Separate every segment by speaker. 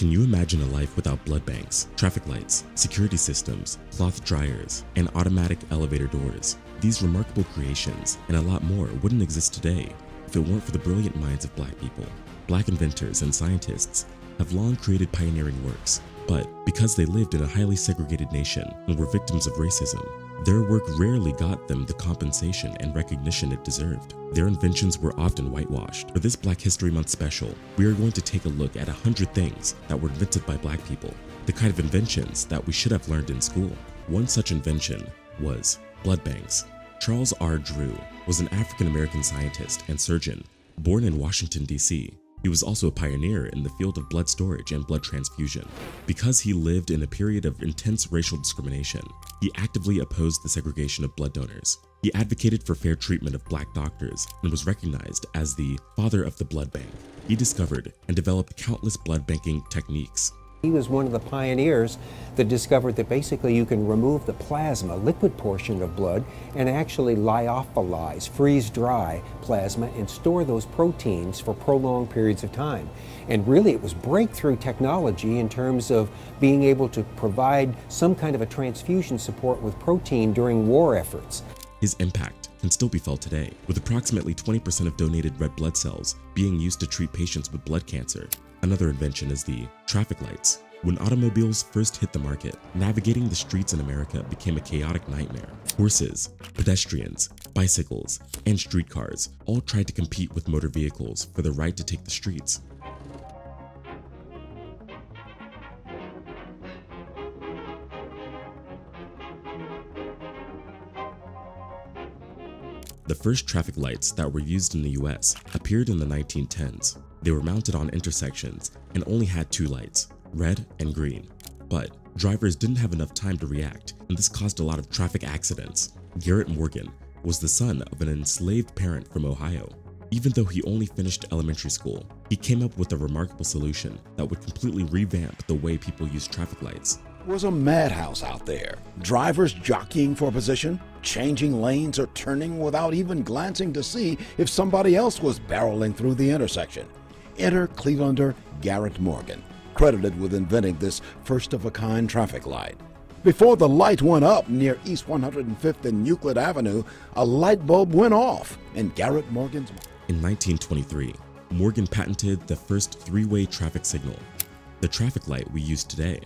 Speaker 1: Can you imagine a life without blood banks, traffic lights, security systems, cloth dryers, and automatic elevator doors? These remarkable creations and a lot more wouldn't exist today if it weren't for the brilliant minds of black people. Black inventors and scientists have long created pioneering works, but because they lived in a highly segregated nation and were victims of racism, their work rarely got them the compensation and recognition it deserved. Their inventions were often whitewashed. For this Black History Month special, we are going to take a look at 100 things that were invented by black people, the kind of inventions that we should have learned in school. One such invention was blood banks. Charles R. Drew was an African American scientist and surgeon born in Washington, D.C. He was also a pioneer in the field of blood storage and blood transfusion. Because he lived in a period of intense racial discrimination, he actively opposed the segregation of blood donors. He advocated for fair treatment of black doctors and was recognized as the father of the blood bank. He discovered and developed countless blood banking techniques
Speaker 2: he was one of the pioneers that discovered that basically you can remove the plasma, liquid portion of blood, and actually lyophilize, freeze dry plasma, and store those proteins for prolonged periods of time. And really, it was breakthrough technology in terms of being able to provide some kind of a transfusion support with protein during war efforts.
Speaker 1: His impact can still be felt today, with approximately 20% of donated red blood cells being used to treat patients with blood cancer Another invention is the traffic lights. When automobiles first hit the market, navigating the streets in America became a chaotic nightmare. Horses, pedestrians, bicycles, and streetcars all tried to compete with motor vehicles for the right to take the streets. The first traffic lights that were used in the US appeared in the 1910s. They were mounted on intersections and only had two lights, red and green. But drivers didn't have enough time to react, and this caused a lot of traffic accidents. Garrett Morgan was the son of an enslaved parent from Ohio. Even though he only finished elementary school, he came up with a remarkable solution that would completely revamp the way people use traffic lights.
Speaker 3: It was a madhouse out there. Drivers jockeying for position, changing lanes, or turning without even glancing to see if somebody else was barreling through the intersection. Enter Clevelander Garrett Morgan, credited with inventing this first of a kind traffic light. Before the light went up near East 105th and Euclid Avenue, a light bulb went off in Garrett Morgan's.
Speaker 1: In 1923, Morgan patented the first three way traffic signal, the traffic light we use today.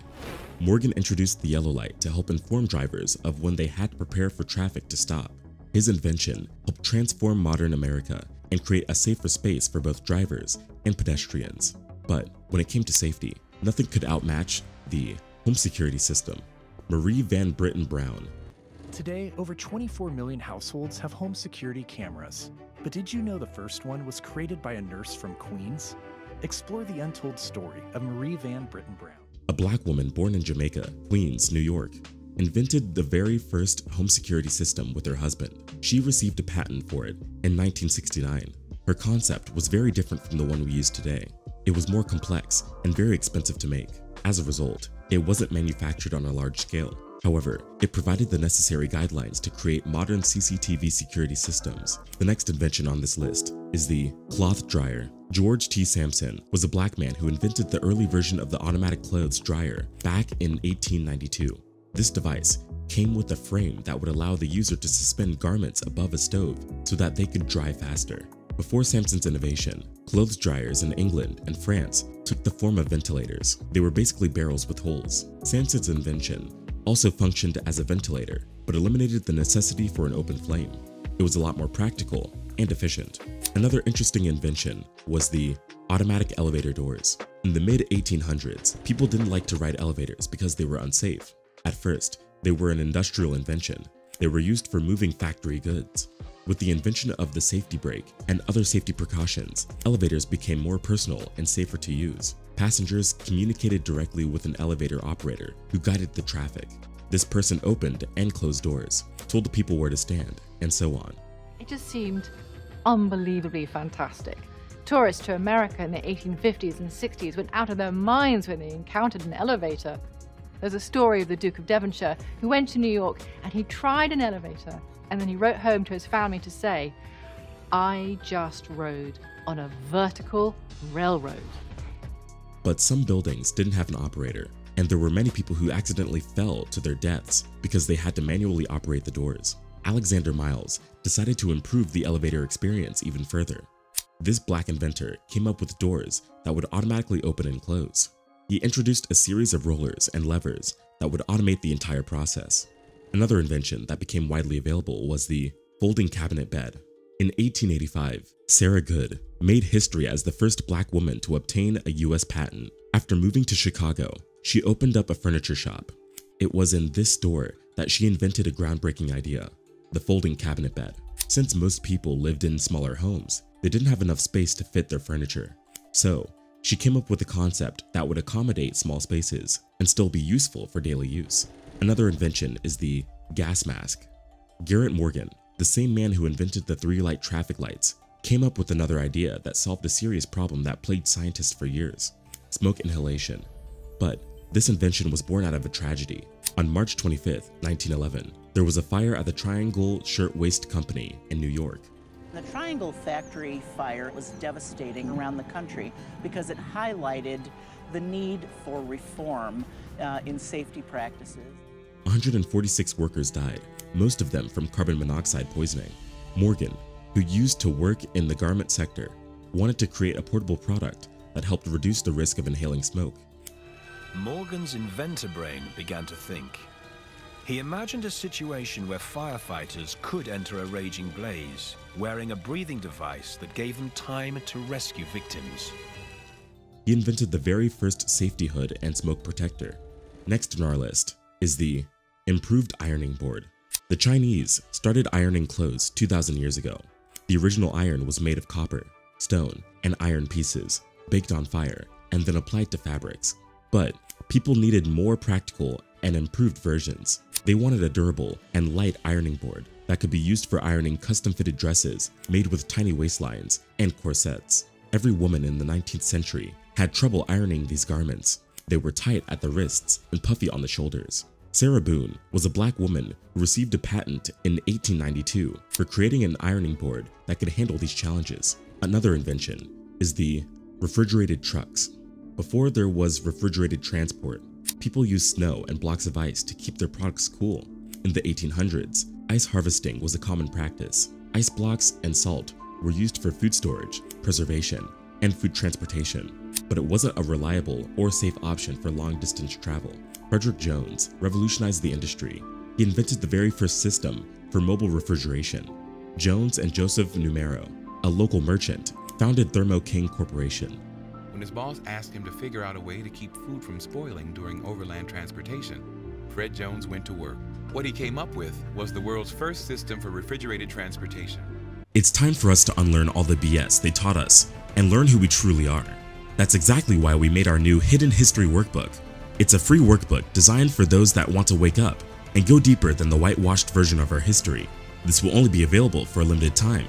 Speaker 1: Morgan introduced the yellow light to help inform drivers of when they had to prepare for traffic to stop. His invention helped transform modern America and create a safer space for both drivers and pedestrians. But when it came to safety, nothing could outmatch the home security system. Marie Van Brittan Brown.
Speaker 4: Today, over 24 million households have home security cameras. But did you know the first one was created by a nurse from Queens? Explore the untold story of Marie Van Brittan Brown.
Speaker 1: A black woman born in Jamaica, Queens, New York, invented the very first home security system with her husband. She received a patent for it in 1969. Her concept was very different from the one we use today. It was more complex and very expensive to make. As a result, it wasn't manufactured on a large scale. However, it provided the necessary guidelines to create modern CCTV security systems. The next invention on this list is the cloth dryer. George T. Sampson was a black man who invented the early version of the automatic clothes dryer back in 1892. This device came with a frame that would allow the user to suspend garments above a stove so that they could dry faster. Before Sampson's innovation, clothes dryers in England and France took the form of ventilators. They were basically barrels with holes. Sampson's invention also functioned as a ventilator, but eliminated the necessity for an open flame. It was a lot more practical and efficient. Another interesting invention was the automatic elevator doors. In the mid 1800s, people didn't like to ride elevators because they were unsafe. At first, they were an industrial invention. They were used for moving factory goods. With the invention of the safety brake and other safety precautions, elevators became more personal and safer to use. Passengers communicated directly with an elevator operator who guided the traffic. This person opened and closed doors, told the people where to stand, and so on.
Speaker 5: It just seemed unbelievably fantastic. Tourists to America in the 1850s and 60s went out of their minds when they encountered an elevator. There's a story of the Duke of Devonshire who went to New York and he tried an elevator and then he wrote home to his family to say, I just rode on a vertical railroad.
Speaker 1: but some buildings didn't have an operator, and there were many people who accidentally fell to their deaths because they had to manually operate the doors. Alexander Miles decided to improve the elevator experience even further. This black inventor came up with doors that would automatically open and close. He introduced a series of rollers and levers that would automate the entire process. Another invention that became widely available was the folding cabinet bed. In 1885, Sarah Goode made history as the first black woman to obtain a US patent. After moving to Chicago, she opened up a furniture shop. It was in this store that she invented a groundbreaking idea, the folding cabinet bed. Since most people lived in smaller homes, they didn't have enough space to fit their furniture. So, she came up with a concept that would accommodate small spaces and still be useful for daily use. Another invention is the gas mask. Garrett Morgan, the same man who invented the three light traffic lights, came up with another idea that solved a serious problem that plagued scientists for years smoke inhalation. But this invention was born out of a tragedy. On March 25, 1911, there was a fire at the Triangle Shirtwaist Company in New York.
Speaker 6: The Triangle factory fire was devastating around the country because it highlighted the need for reform uh, in safety practices.
Speaker 1: 146 workers died, most of them from carbon monoxide poisoning. Morgan, who used to work in the garment sector, wanted to create a portable product that helped reduce the risk of inhaling smoke.
Speaker 7: Morgan's inventor brain began to think. He imagined a situation where firefighters could enter a raging blaze, wearing a breathing device that gave them time to rescue victims.
Speaker 1: He invented the very first safety hood and smoke protector. Next on our list is the improved ironing board. The Chinese started ironing clothes 2,000 years ago. The original iron was made of copper, stone, and iron pieces, baked on fire, and then applied to fabrics. But people needed more practical and improved versions. They wanted a durable and light ironing board that could be used for ironing custom-fitted dresses made with tiny waistlines and corsets. Every woman in the 19th century had trouble ironing these garments. They were tight at the wrists and puffy on the shoulders. Sarah Boone was a black woman who received a patent in 1892 for creating an ironing board that could handle these challenges. Another invention is the refrigerated trucks. Before there was refrigerated transport, people used snow and blocks of ice to keep their products cool. In the 1800s, ice harvesting was a common practice. Ice blocks and salt were used for food storage, preservation, and food transportation, but it wasn't a reliable or safe option for long distance travel. Frederick Jones revolutionized the industry. He invented the very first system for mobile refrigeration. Jones and Joseph Numero, a local merchant, founded Thermo King Corporation.
Speaker 8: When his boss asked him to figure out a way to keep food from spoiling during overland transportation, Fred Jones went to work. What he came up with was the world's first system for refrigerated transportation.
Speaker 1: It's time for us to unlearn all the BS they taught us and learn who we truly are. That's exactly why we made our new Hidden History Workbook. It's a free workbook designed for those that want to wake up and go deeper than the whitewashed version of our history. This will only be available for a limited time.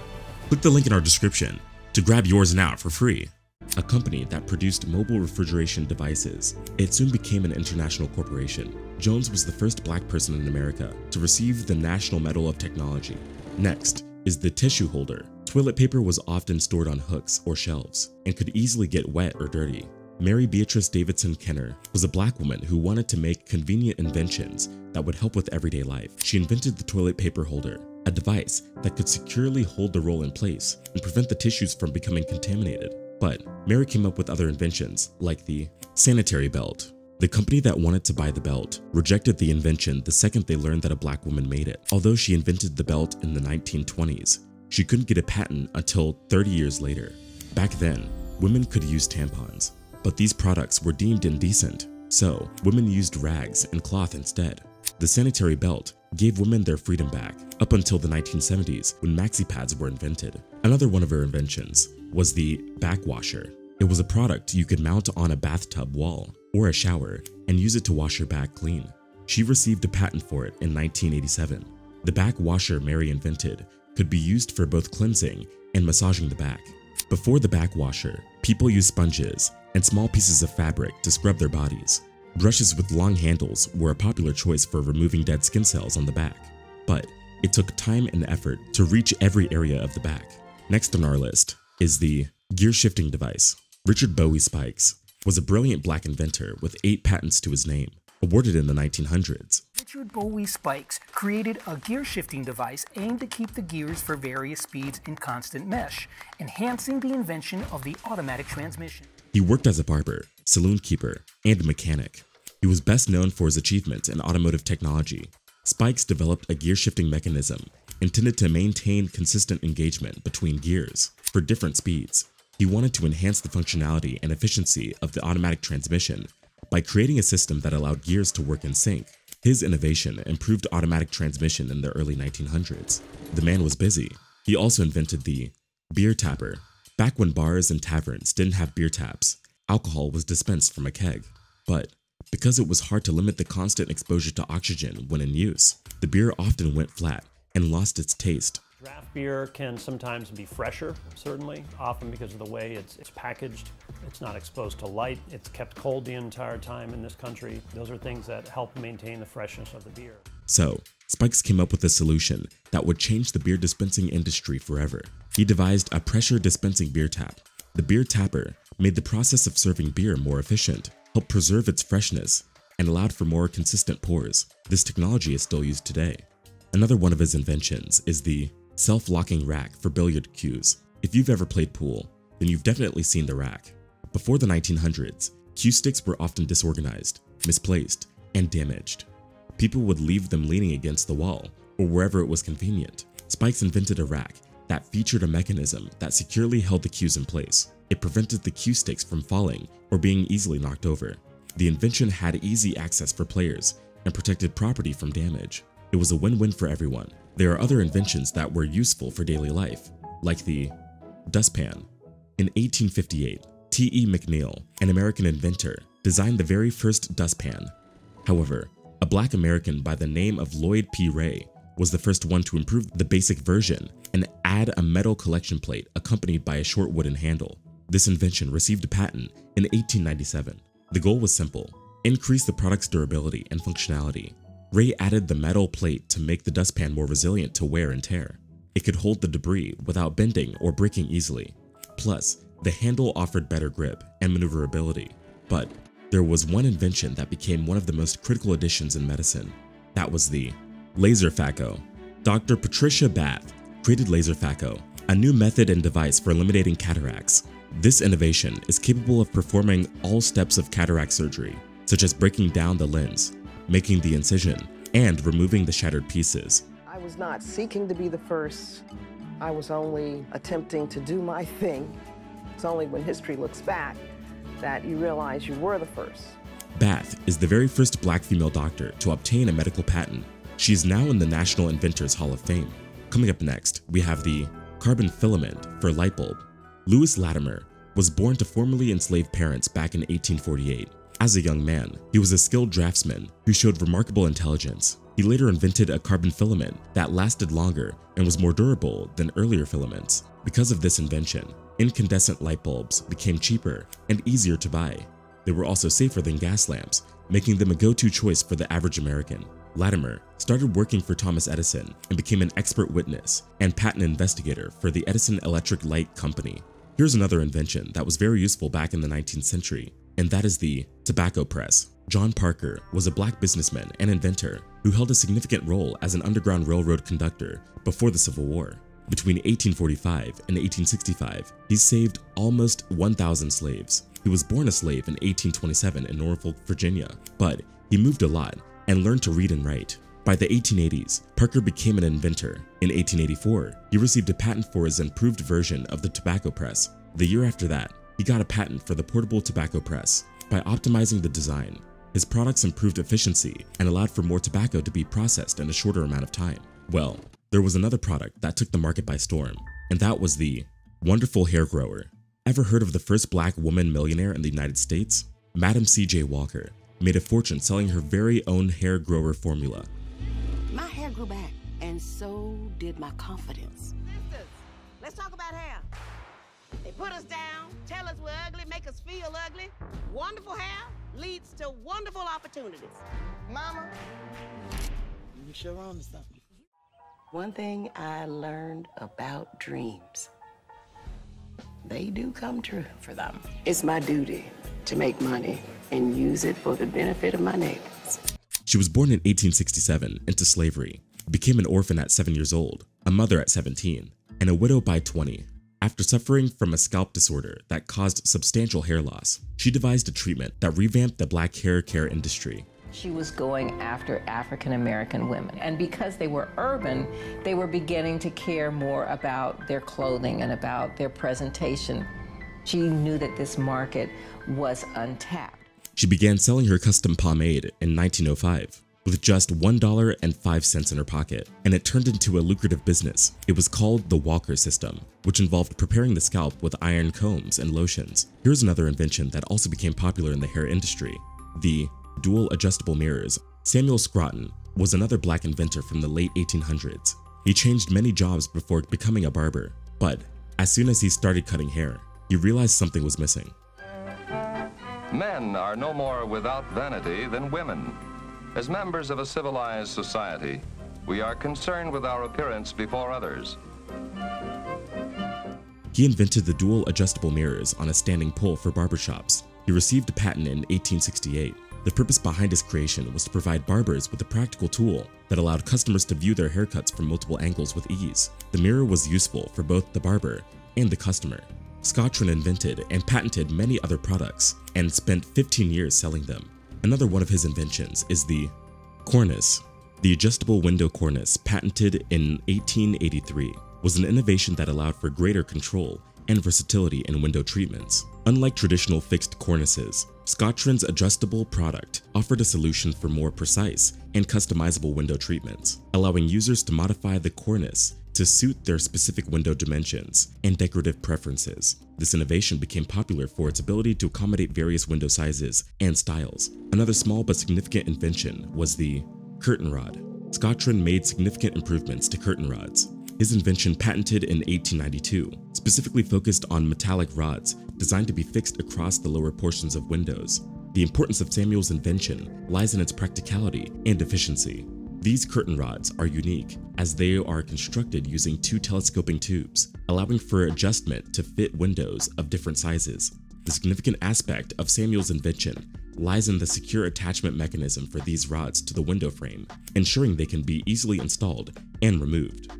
Speaker 1: Click the link in our description to grab yours now for free. A company that produced mobile refrigeration devices, it soon became an international corporation. Jones was the first black person in America to receive the National Medal of Technology. Next is the tissue holder. Toilet paper was often stored on hooks or shelves and could easily get wet or dirty. Mary Beatrice Davidson Kenner was a black woman who wanted to make convenient inventions that would help with everyday life. She invented the toilet paper holder, a device that could securely hold the roll in place and prevent the tissues from becoming contaminated. But Mary came up with other inventions, like the sanitary belt. The company that wanted to buy the belt rejected the invention the second they learned that a black woman made it. Although she invented the belt in the 1920s, she couldn't get a patent until 30 years later. Back then, women could use tampons, but these products were deemed indecent, so women used rags and cloth instead. The sanitary belt gave women their freedom back up until the 1970s when maxi pads were invented. Another one of her inventions was the backwasher. It was a product you could mount on a bathtub wall or a shower and use it to wash your back clean. She received a patent for it in 1987. The back washer Mary invented could be used for both cleansing and massaging the back. Before the back washer, people used sponges and small pieces of fabric to scrub their bodies. Brushes with long handles were a popular choice for removing dead skin cells on the back, but it took time and effort to reach every area of the back. Next on our list is the gear shifting device. Richard Bowie Spikes. was a brilliant black inventor with eight patents to his name, awarded in the 1900s.
Speaker 9: Richard Bowie Spikes created a gear shifting device aimed to keep the gears for various speeds in constant mesh, enhancing the invention of the automatic transmission.
Speaker 1: He worked as a barber, saloon keeper, and mechanic. He was best known for his achievements in automotive technology. Spikes developed a gear shifting mechanism intended to maintain consistent engagement between gears for different speeds. He wanted to enhance the functionality and efficiency of the automatic transmission by creating a system that allowed gears to work in sync. His innovation improved automatic transmission in the early 1900s. The man was busy. He also invented the beer tapper. Back when bars and taverns didn't have beer taps, alcohol was dispensed from a keg. But because it was hard to limit the constant exposure to oxygen when in use, the beer often went flat and lost its taste.
Speaker 10: Beer can sometimes be fresher, certainly, often because of the way it's, it's, packaged. It's not exposed to light. It's kept cold the entire time in this country. Those are things that help maintain the freshness of the beer.
Speaker 1: So, Spikes came up with a solution that would change the beer dispensing industry forever. He devised a pressure dispensing beer tap. The beer tapper made the process of serving beer more efficient, helped preserve its freshness, and allowed for more consistent pours. This technology is still used today. Another one of his inventions is the self-locking rack for billiard cues. If you've ever played pool, then you've definitely seen the rack. Before the 1900s, cue sticks were often disorganized, misplaced, and damaged. People would leave them leaning against the wall or wherever it was convenient. Spikes invented a rack that featured a mechanism that securely held the cues in place. It prevented the cue sticks from falling or being easily knocked over. The invention had easy access for players and protected property from damage. It was a win-win for everyone. There are other inventions that were useful for daily life, like the dustpan. In 1858, T.E. McNeil, an American inventor, designed the very first dustpan. However, a black American by the name of Lloyd P. Ray was the first one to improve the basic version and add a metal collection plate accompanied by a short wooden handle. This invention received a patent in 1897. The goal was simple, increase the product's durability and functionality. Ray added the metal plate to make the dustpan more resilient to wear and tear. It could hold the debris without bending or breaking easily. Plus, the handle offered better grip and maneuverability. But there was one invention that became one of the most critical additions in medicine. That was the laser phaco. Dr. Patricia Bath created laser phaco, a new method and device for eliminating cataracts. This innovation is capable of performing all steps of cataract surgery, such as breaking down the lens, making the incision, and removing the shattered pieces.
Speaker 11: I was not seeking to be the first. I was only attempting to do my thing. It's only when history looks back that you realize you were the first.
Speaker 1: Bath is the very first black female doctor to obtain a medical patent. She is now in the National Inventors Hall of Fame. Coming up next, we have the carbon filament for light bulb. Lewis Latimer was born to formerly enslaved parents back in 1848. As a young man, he was a skilled draftsman who showed remarkable intelligence. He later invented a carbon filament that lasted longer and was more durable than earlier filaments. Because of this invention, incandescent light bulbs became cheaper and easier to buy. They were also safer than gas lamps, making them a go-to choice for the average American. Latimer started working for Thomas Edison and became an expert witness and patent investigator for the Edison Electric Light Company. Here's another invention that was very useful back in the 19th century, and that is the tobacco press. John Parker was a black businessman and inventor who held a significant role as an Underground Railroad conductor before the Civil War. Between 1845 and 1865, he saved almost 1,000 slaves. He was born a slave in 1827 in Norfolk, Virginia, but he moved a lot and learned to read and write. By the 1880s, Parker became an inventor. In 1884, he received a patent for his improved version of the tobacco press. The year after that, he got a patent for the portable tobacco press. By optimizing the design, his products improved efficiency and allowed for more tobacco to be processed in a shorter amount of time. Well, there was another product that took the market by storm, and that was the Wonderful Hair Grower. Ever heard of the first black woman millionaire in the United States? Madam C.J. Walker made a fortune selling her very own hair grower formula.
Speaker 12: My hair grew back, and so did my confidence.
Speaker 13: Sisters, let's talk about hair. They put us down, tell us we're ugly, make us feel ugly. Wonderful hair leads to wonderful opportunities.
Speaker 12: Mama, you sure on to something. One thing I learned about dreams. They do come true for them. It's my duty to make money and use it for the benefit of my neighbors.
Speaker 1: She was born in 1867 into slavery, became an orphan at 7 years old, a mother at 17, and a widow by 20. After suffering from a scalp disorder that caused substantial hair loss, she devised a treatment that revamped the black hair care industry.
Speaker 14: She was going after African American women. And because they were urban, they were beginning to care more about their clothing and about their presentation. She knew that this market was untapped.
Speaker 1: She began selling her custom pomade in 1905 with just $1.05 in her pocket, and it turned into a lucrative business. It was called the Walker system, which involved preparing the scalp with iron combs and lotions. Here's another invention that also became popular in the hair industry, the dual adjustable mirrors. Samuel Scottron was another black inventor from the late 1800s. He changed many jobs before becoming a barber, but as soon as he started cutting hair, he realized something was missing.
Speaker 15: Men are no more without vanity than women. As members of a civilized society, we are concerned with our appearance before others.
Speaker 1: He invented the dual adjustable mirrors on a standing pole for barbershops. He received a patent in 1868. The purpose behind his creation was to provide barbers with a practical tool that allowed customers to view their haircuts from multiple angles with ease. The mirror was useful for both the barber and the customer. Scottron invented and patented many other products and spent 15 years selling them. Another one of his inventions is the cornice. The adjustable window cornice, patented in 1883, was an innovation that allowed for greater control and versatility in window treatments. Unlike traditional fixed cornices, Scottron's adjustable product offered a solution for more precise and customizable window treatments, allowing users to modify the cornice to suit their specific window dimensions and decorative preferences. This innovation became popular for its ability to accommodate various window sizes and styles. Another small but significant invention was the curtain rod. Scottron made significant improvements to curtain rods. His invention, patented in 1892, specifically focused on metallic rods designed to be fixed across the lower portions of windows. The importance of Samuel's invention lies in its practicality and efficiency. These curtain rods are unique as they are constructed using two telescoping tubes, allowing for adjustment to fit windows of different sizes. The significant aspect of Samuel's invention lies in the secure attachment mechanism for these rods to the window frame, ensuring they can be easily installed and removed,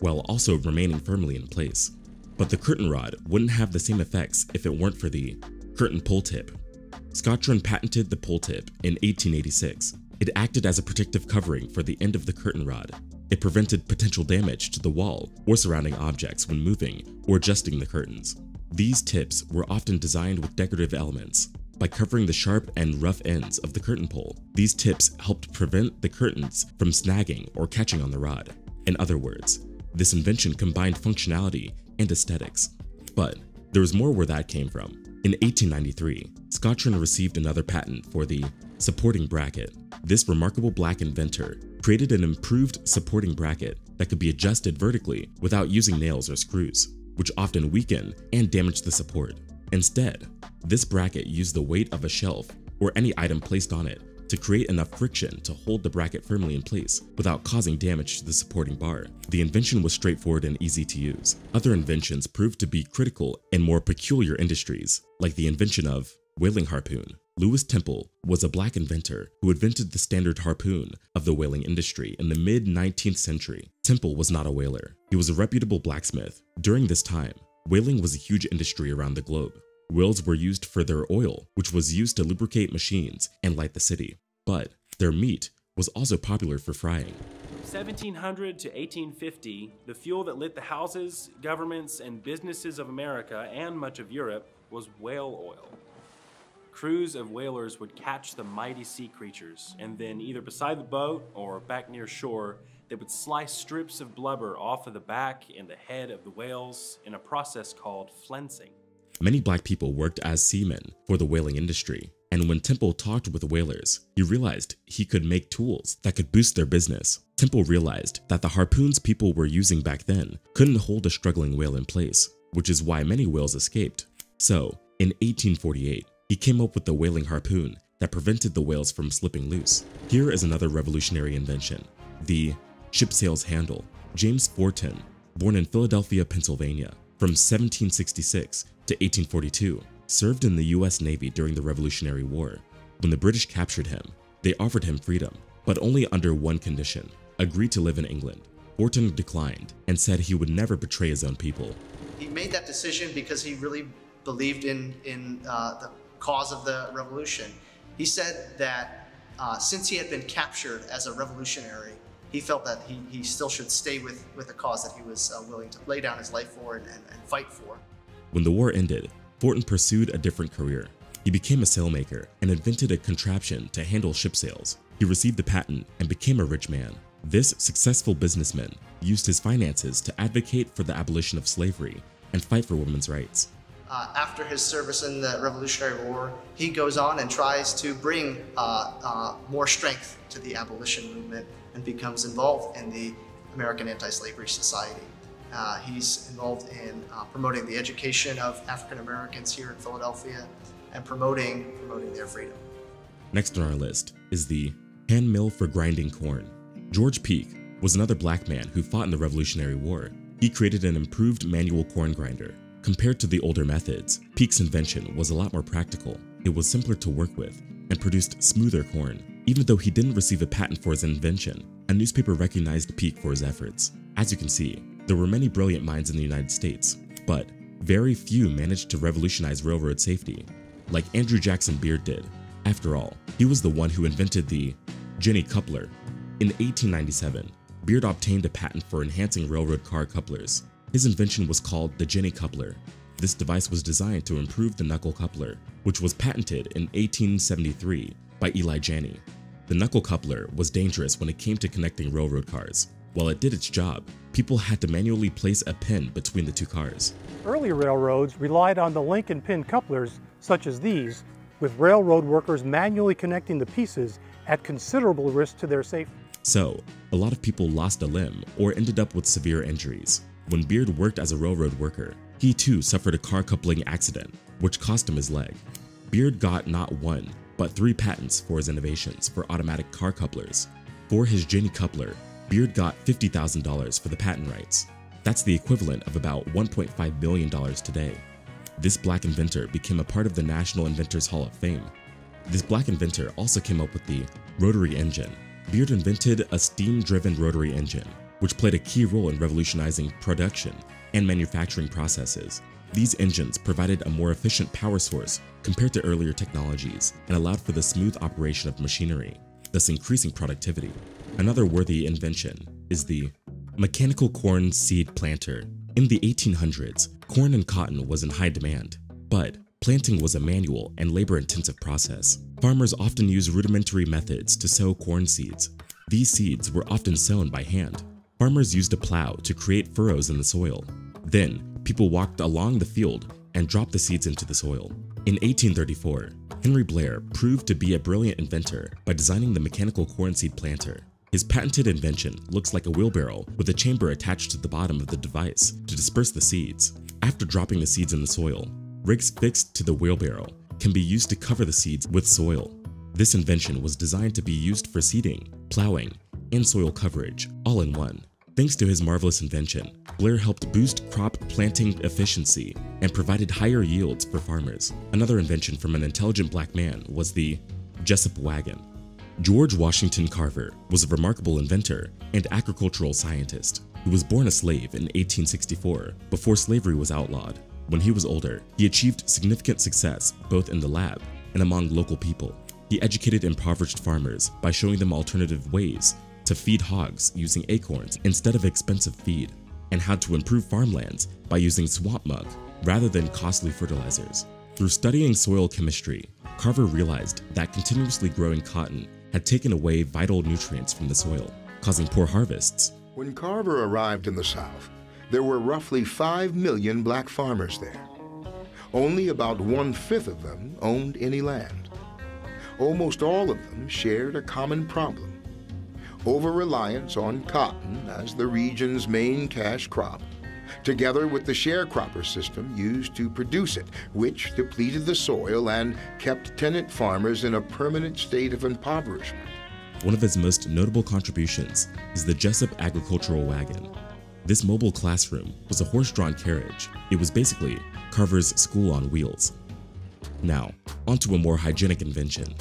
Speaker 1: while also remaining firmly in place. But the curtain rod wouldn't have the same effects if it weren't for the curtain pull tip. Scottron patented the pull tip in 1886 it acted as a protective covering for the end of the curtain rod. It prevented potential damage to the wall or surrounding objects when moving or adjusting the curtains. These tips were often designed with decorative elements. By covering the sharp and rough ends of the curtain pole, these tips helped prevent the curtains from snagging or catching on the rod. In other words, this invention combined functionality and aesthetics. But there was more where that came from. In 1893, Scottron received another patent for the supporting bracket. This remarkable black inventor created an improved supporting bracket that could be adjusted vertically without using nails or screws, which often weaken and damage the support. Instead, this bracket used the weight of a shelf or any item placed on it to create enough friction to hold the bracket firmly in place without causing damage to the supporting bar. The invention was straightforward and easy to use. Other inventions proved to be critical in more peculiar industries, like the invention of whaling harpoon. Lewis Temple was a black inventor who invented the standard harpoon of the whaling industry in the mid 19th century. Temple was not a whaler, he was a reputable blacksmith. During this time, whaling was a huge industry around the globe. Whales were used for their oil, which was used to lubricate machines and light the city. But their meat was also popular for frying.
Speaker 16: 1700 to 1850, the fuel that lit the houses, governments, and businesses of America and much of Europe was whale oil. Crews of whalers would catch the mighty sea creatures, and then either beside the boat or back near shore, they would slice strips of blubber off of the back and the head of the whales in a process called flensing.
Speaker 1: Many black people worked as seamen for the whaling industry, and when Temple talked with whalers, he realized he could make tools that could boost their business. Temple realized that the harpoons people were using back then couldn't hold a struggling whale in place, which is why many whales escaped. So, in 1848, he came up with the whaling harpoon that prevented the whales from slipping loose. Here is another revolutionary invention, the ship sails handle. James Forten, born in Philadelphia, Pennsylvania, from 1766 to 1842, served in the US Navy during the Revolutionary War. When the British captured him, they offered him freedom, but only under one condition agreed to live in England. Forten declined and said he would never betray his own people.
Speaker 17: He made that decision because he really believed in, in uh, the cause of the revolution. He said that uh, since he had been captured as a revolutionary, he felt that he, he still should stay with, with a cause that he was uh, willing to lay down his life for and, and, and fight for.
Speaker 1: When the war ended, Forten pursued a different career. He became a sailmaker and invented a contraption to handle ship sails. He received a patent and became a rich man. This successful businessman used his finances to advocate for the abolition of slavery and fight for women's rights.
Speaker 17: Uh, after his service in the Revolutionary War, he goes on and tries to bring uh, uh, more strength to the abolition movement and becomes involved in the American Anti-Slavery Society. Uh, he's involved in uh, promoting the education of African Americans here in Philadelphia and promoting, promoting their freedom.
Speaker 1: Next on our list is the hand mill for grinding corn. George Peake was another black man who fought in the Revolutionary War. He created an improved manual corn grinder. Compared to the older methods, Peake's invention was a lot more practical. It was simpler to work with and produced smoother corn. Even though he didn't receive a patent for his invention, a newspaper recognized Peake for his efforts. As you can see, there were many brilliant minds in the United States, but very few managed to revolutionize railroad safety, like Andrew Jackson Beard did. After all, he was the one who invented the Jenny coupler. In 1897, Beard obtained a patent for enhancing railroad car couplers. His invention was called the Jenny coupler. This device was designed to improve the knuckle coupler, which was patented in 1873 by Eli Janney. The knuckle coupler was dangerous when it came to connecting railroad cars. While it did its job, people had to manually place a pin between the two cars.
Speaker 18: Early railroads relied on the link and pin couplers, such as these, with railroad workers manually connecting the pieces at considerable risk to their safety.
Speaker 1: So, a lot of people lost a limb or ended up with severe injuries. When Beard worked as a railroad worker, he too suffered a car coupling accident, which cost him his leg. Beard got not one, but three patents for his innovations for automatic car couplers. For his Jenny coupler, Beard got $50,000 for the patent rights. That's the equivalent of about $1.5 billion today. This black inventor became a part of the National Inventors Hall of Fame. This black inventor also came up with the rotary engine. Beard invented a steam-driven rotary engine, which played a key role in revolutionizing production and manufacturing processes. These engines provided a more efficient power source compared to earlier technologies and allowed for the smooth operation of machinery, thus increasing productivity. Another worthy invention is the mechanical corn seed planter. In the 1800s, corn and cotton was in high demand, but planting was a manual and labor-intensive process. Farmers often used rudimentary methods to sow corn seeds. These seeds were often sown by hand. Farmers used a plow to create furrows in the soil. Then, people walked along the field and dropped the seeds into the soil. In 1834, Henry Blair proved to be a brilliant inventor by designing the mechanical corn seed planter. His patented invention looks like a wheelbarrow with a chamber attached to the bottom of the device to disperse the seeds. After dropping the seeds in the soil, rigs fixed to the wheelbarrow can be used to cover the seeds with soil. This invention was designed to be used for seeding, plowing, and soil coverage all in one. Thanks to his marvelous invention, Blair helped boost crop planting efficiency and provided higher yields for farmers. Another invention from an intelligent black man was the Jesup wagon. George Washington Carver was a remarkable inventor and agricultural scientist who was born a slave in 1864 before slavery was outlawed. When he was older, he achieved significant success both in the lab and among local people. He educated impoverished farmers by showing them alternative ways to feed hogs using acorns instead of expensive feed, and how to improve farmlands by using swamp muck rather than costly fertilizers. Through studying soil chemistry, Carver realized that continuously growing cotton had taken away vital nutrients from the soil, causing poor harvests.
Speaker 19: When Carver arrived in the South, there were roughly 5 million black farmers there. Only about one-fifth of them owned any land. Almost all of them shared a common problem over-reliance on cotton as the region's main cash crop, together with the sharecropper system used to produce it, which depleted the soil and kept tenant farmers in a permanent state of impoverishment.
Speaker 1: One of his most notable contributions is the Jesup Agricultural Wagon. This mobile classroom was a horse-drawn carriage. It was basically Carver's school on wheels. Now, onto a more hygienic invention,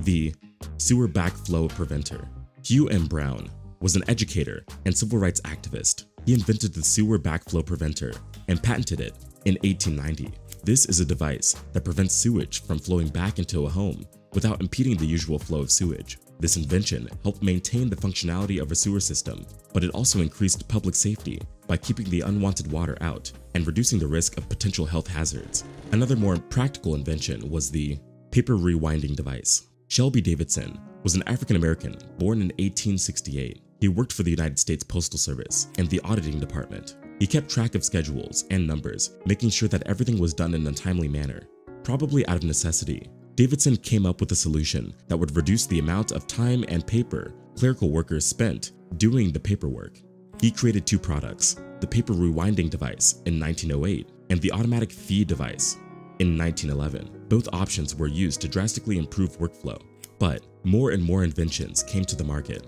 Speaker 1: the sewer backflow preventer. Hugh M. Brown was an educator and civil rights activist. He invented the sewer backflow preventer and patented it in 1890. This is a device that prevents sewage from flowing back into a home without impeding the usual flow of sewage. This invention helped maintain the functionality of a sewer system, but it also increased public safety by keeping the unwanted water out and reducing the risk of potential health hazards. Another more practical invention was the paper rewinding device. Shelby Davidson was an African American born in 1868. He worked for the United States Postal Service and the auditing department. He kept track of schedules and numbers, making sure that everything was done in a timely manner. Probably out of necessity, Davidson came up with a solution that would reduce the amount of time and paper clerical workers spent doing the paperwork. He created two products, the paper rewinding device in 1908 and the automatic feed device in 1911. Both options were used to drastically improve workflow, but more and more inventions came to the market.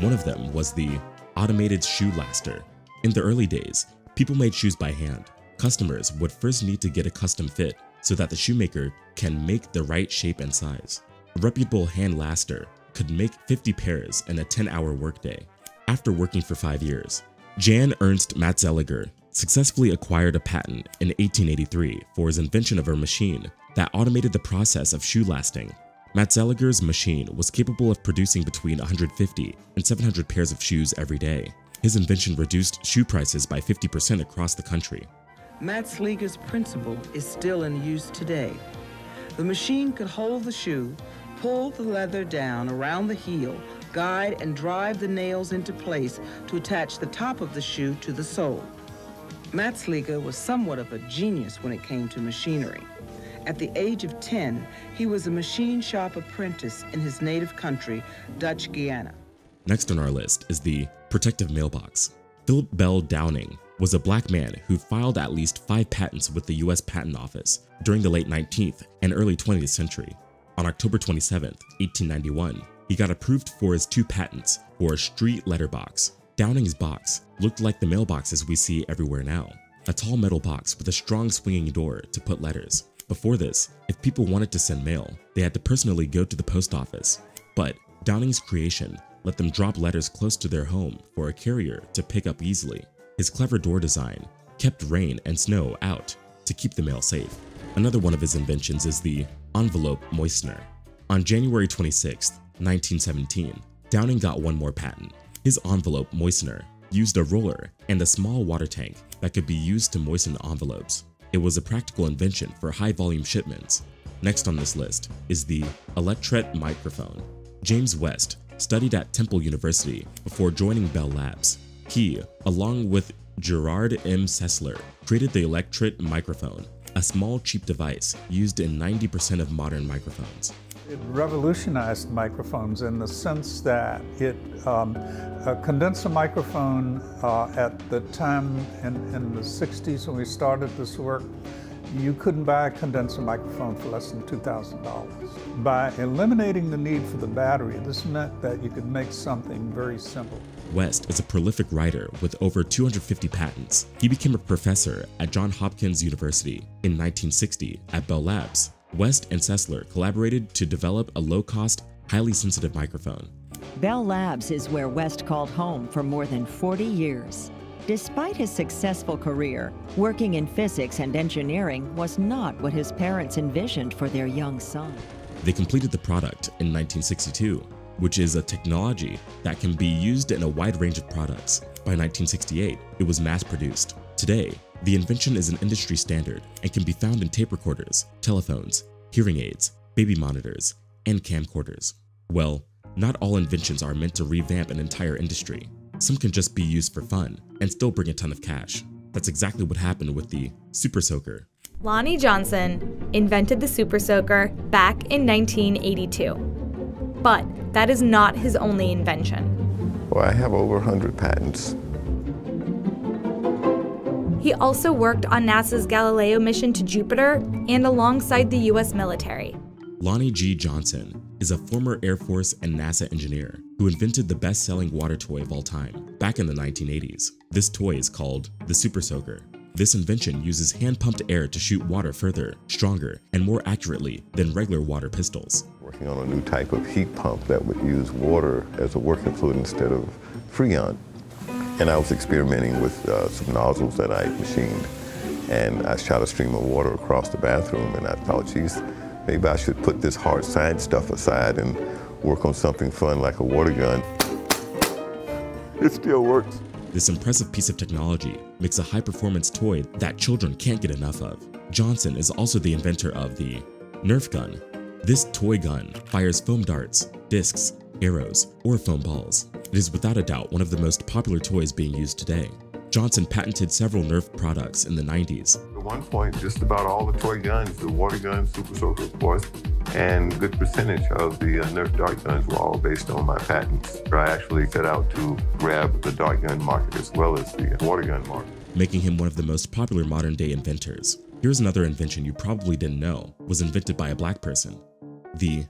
Speaker 1: One of them was the automated shoe laster. In the early days, people made shoes by hand. Customers would first need to get a custom fit so that the shoemaker can make the right shape and size. A reputable hand laster could make 50 pairs in a 10-hour workday. After working for five years, Jan Ernst Matzeliger successfully acquired a patent in 1883 for his invention of a machine that automated the process of shoe lasting. Matzeliger's machine was capable of producing between 150 and 700 pairs of shoes every day. His invention reduced shoe prices by 50% across the country.
Speaker 20: Matzeliger's principle is still in use today. The machine could hold the shoe, pull the leather down around the heel, guide and drive the nails into place to attach the top of the shoe to the sole. Matzeliger was somewhat of a genius when it came to machinery. At the age of 10, he was a machine shop apprentice in his native country, Dutch Guiana.
Speaker 1: Next on our list is the protective mailbox. Philip Bell Downing was a black man who filed at least five patents with the US Patent Office during the late 19th and early 20th century. On October 27, 1891, he got approved for his two patents for a street letterbox. Downing's box looked like the mailboxes we see everywhere now, a tall metal box with a strong swinging door to put letters. Before this, if people wanted to send mail, they had to personally go to the post office. But Downing's creation let them drop letters close to their home for a carrier to pick up easily. His clever door design kept rain and snow out to keep the mail safe. Another one of his inventions is the envelope moistener. On January 26, 1917, Downing got one more patent. His envelope moistener used a roller and a small water tank that could be used to moisten envelopes. It was a practical invention for high-volume shipments. Next on this list is the Electret microphone. James West studied at Temple University before joining Bell Labs. He, along with Gerard M. Sessler, created the Electret microphone, a small cheap device used in 90% of modern microphones.
Speaker 21: It revolutionized microphones in the sense that it, um, a condenser microphone uh, at the time in, in the 60s when we started this work, you couldn't buy a condenser microphone for less than $2,000. By eliminating the need for the battery, this meant that you could make something very simple.
Speaker 1: West is a prolific writer with over 250 patents. He became a professor at Johns Hopkins University in 1960 at Bell Labs. West and Sessler collaborated to develop a low-cost, highly sensitive microphone.
Speaker 22: Bell Labs is where West called home for more than 40 years. Despite his successful career, working in physics and engineering was not what his parents envisioned for their young son.
Speaker 1: They completed the product in 1962, which is a technology that can be used in a wide range of products. By 1968, it was mass-produced. Today, the invention is an industry standard and can be found in tape recorders, telephones, hearing aids, baby monitors, and camcorders. Well, not all inventions are meant to revamp an entire industry. Some can just be used for fun and still bring a ton of cash. That's exactly what happened with the Super Soaker.
Speaker 23: Lonnie Johnson invented the Super Soaker back in 1982. But that is not his only invention.
Speaker 24: Well, I have over 100 patents.
Speaker 23: He also worked on NASA's Galileo mission to Jupiter and alongside the US military.
Speaker 1: Lonnie G. Johnson is a former Air Force and NASA engineer who invented the best-selling water toy of all time back in the 1980s. This toy is called the Super Soaker. This invention uses hand-pumped air to shoot water further, stronger, and more accurately than regular water pistols.
Speaker 24: Working on a new type of heat pump that would use water as a working fluid instead of Freon. And I was experimenting with uh, some nozzles that I machined. And I shot a stream of water across the bathroom and I thought, geez, maybe I should put this hard science stuff aside and work on something fun like a water gun. It still works.
Speaker 1: This impressive piece of technology makes a high-performance toy that children can't get enough of. Johnson is also the inventor of the Nerf gun. This toy gun fires foam darts, discs, arrows, or foam balls. It is without a doubt one of the most popular toys being used today. Johnson patented several Nerf products in the 90s.
Speaker 24: At one point, just about all the toy guns, the water guns, Super Soaker, of course, and a good percentage of the uh, Nerf dart guns were all based on my patents. I actually set out to grab the dart gun market as well as the water gun market.
Speaker 1: Making him one of the most popular modern day inventors. Here's another invention you probably didn't know was invented by a black person. The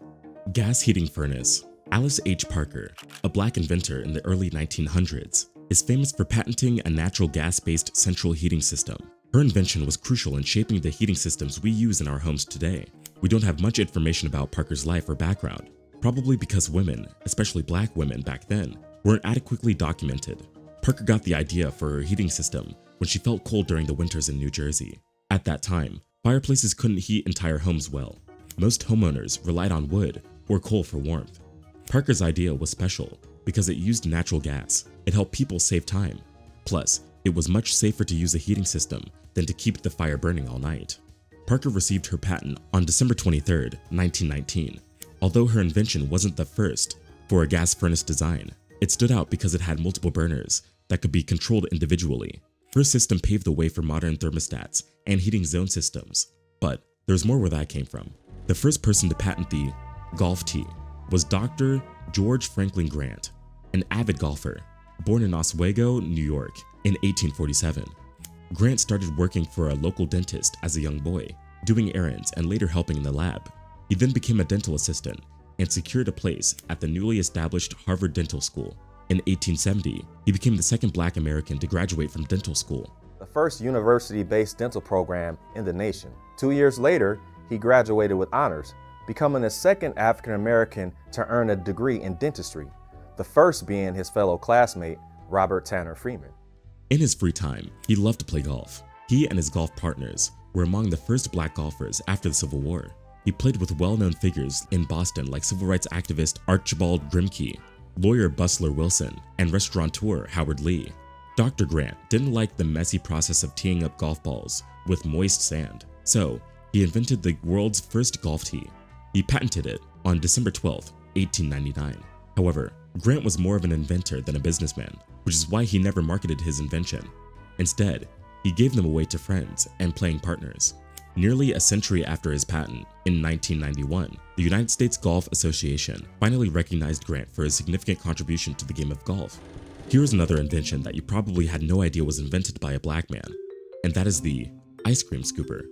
Speaker 1: gas heating furnace. Alice H. Parker, a black inventor in the early 1900s, is famous for patenting a natural gas-based central heating system. Her invention was crucial in shaping the heating systems we use in our homes today. We don't have much information about Parker's life or background, probably because women, especially black women back then, weren't adequately documented. Parker got the idea for her heating system when she felt cold during the winters in New Jersey. At that time, fireplaces couldn't heat entire homes well. Most homeowners relied on wood or coal for warmth. Parker's idea was special because it used natural gas. It helped people save time. Plus, it was much safer to use a heating system than to keep the fire burning all night. Parker received her patent on December 23, 1919. Although her invention wasn't the first for a gas furnace design, it stood out because it had multiple burners that could be controlled individually. Her system paved the way for modern thermostats and heating zone systems. But there's more where that came from. The first person to patent the golf tee was Dr. George Franklin Grant, an avid golfer, born in Oswego, New York in 1847. Grant started working for a local dentist as a young boy, doing errands and later helping in the lab. He then became a dental assistant and secured a place at the newly established Harvard Dental School. In 1870, he became the second black American to graduate from dental school.
Speaker 25: The first university-based dental program in the nation. Two years later, he graduated with honors, becoming the second African American to earn a degree in dentistry, the first being his fellow classmate, Robert Tanner Freeman.
Speaker 1: In his free time, he loved to play golf. He and his golf partners were among the first black golfers after the Civil War. He played with well-known figures in Boston like civil rights activist Archibald Grimke, lawyer Butler Wilson, and restaurateur Howard Lee. Dr. Grant didn't like the messy process of teeing up golf balls with moist sand, so he invented the world's first golf tee. He patented it on December 12, 1899. However, Grant was more of an inventor than a businessman, which is why he never marketed his invention. Instead, he gave them away to friends and playing partners. Nearly a century after his patent, in 1991, the United States Golf Association finally recognized Grant for his significant contribution to the game of golf. Here's another invention that you probably had no idea was invented by a black man, and that is the ice cream scooper.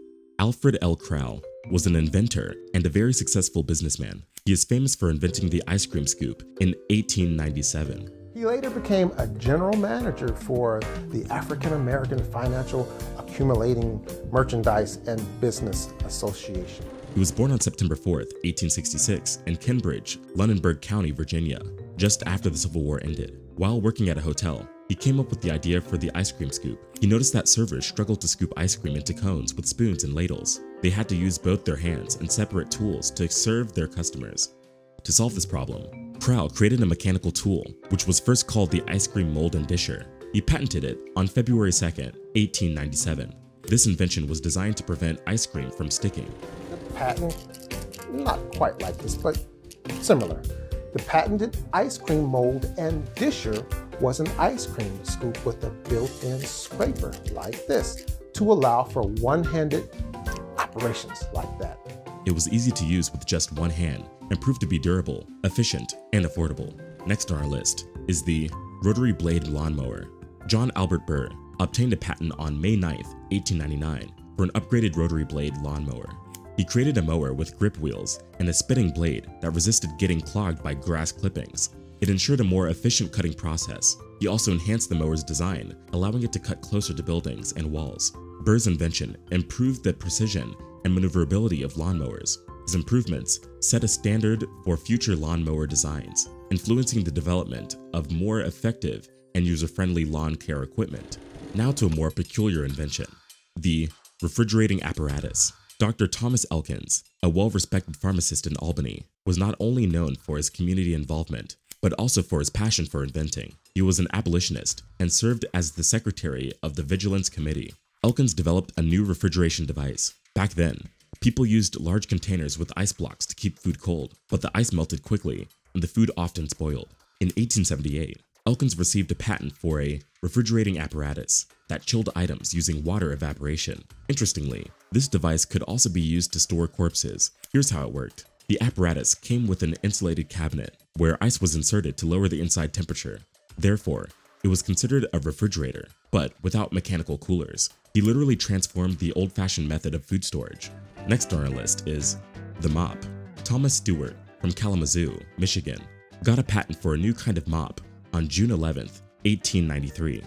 Speaker 1: Alfred L. Crow was an inventor and a very successful businessman. He is famous for inventing the ice cream scoop in 1897.
Speaker 26: He later became a general manager for the African American Financial Accumulating Merchandise and Business Association.
Speaker 1: He was born on September 4, 1866, in Kenbridge, Lunenburg County, Virginia, just after the Civil War ended. While working at a hotel, he came up with the idea for the ice cream scoop. He noticed that servers struggled to scoop ice cream into cones with spoons and ladles. They had to use both their hands and separate tools to serve their customers. To solve this problem, Crow created a mechanical tool, which was first called the ice cream mold and disher. He patented it on February 2, 1897. This invention was designed to prevent ice cream from sticking.
Speaker 26: The patent, not quite like this, but similar. The patented ice cream mold and disher was an ice cream scoop with a built-in scraper like this to allow for one-handed operations like that.
Speaker 1: It was easy to use with just one hand and proved to be durable, efficient, and affordable. Next on our list is the rotary blade lawnmower. John Albert Burr obtained a patent on May 9, 1899 for an upgraded rotary blade lawnmower. He created a mower with grip wheels and a spinning blade that resisted getting clogged by grass clippings. It ensured a more efficient cutting process. He also enhanced the mower's design, allowing it to cut closer to buildings and walls. Burr's invention improved the precision and maneuverability of lawnmowers. His improvements set a standard for future lawnmower designs, influencing the development of more effective and user-friendly lawn care equipment. Now to a more peculiar invention, the refrigerating apparatus. Dr. Thomas Elkins, a well-respected pharmacist in Albany, was not only known for his community involvement, but also for his passion for inventing. He was an abolitionist and served as the secretary of the Vigilance Committee. Elkins developed a new refrigeration device. Back then, people used large containers with ice blocks to keep food cold, but the ice melted quickly and the food often spoiled. In 1878, Elkins received a patent for a refrigerating apparatus that chilled items using water evaporation. Interestingly, this device could also be used to store corpses. Here's how it worked. The apparatus came with an insulated cabinet where ice was inserted to lower the inside temperature. Therefore, it was considered a refrigerator, but without mechanical coolers. He literally transformed the old-fashioned method of food storage. Next on our list is the mop. Thomas Stewart from Kalamazoo, Michigan, got a patent for a new kind of mop on June 11, 1893.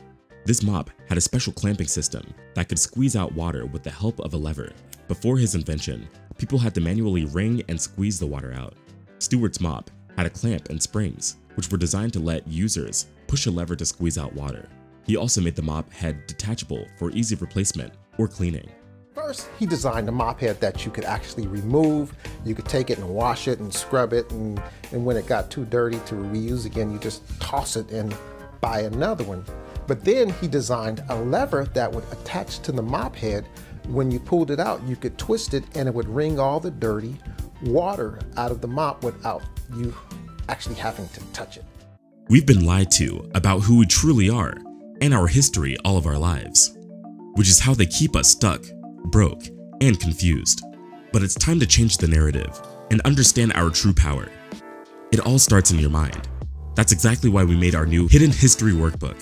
Speaker 1: This mop had a special clamping system that could squeeze out water with the help of a lever. Before his invention, people had to manually wring and squeeze the water out. Stewart's mop had a clamp and springs, which were designed to let users push a lever to squeeze out water. He also made the mop head detachable for easy replacement or cleaning.
Speaker 26: First, he designed a mop head that you could actually remove. You could take it and wash it and scrub it, and, and when it got too dirty to reuse again, you just toss it and buy another one. But then he designed a lever that would attach to the mop head. When you pulled it out, you could twist it and it would wring all the dirty water out of the mop without you actually having to touch it.
Speaker 1: We've been lied to about who we truly are and our history all of our lives, which is how they keep us stuck, broke, and confused. But it's time to change the narrative and understand our true power. It all starts in your mind. That's exactly why we made our new Hidden History Workbook.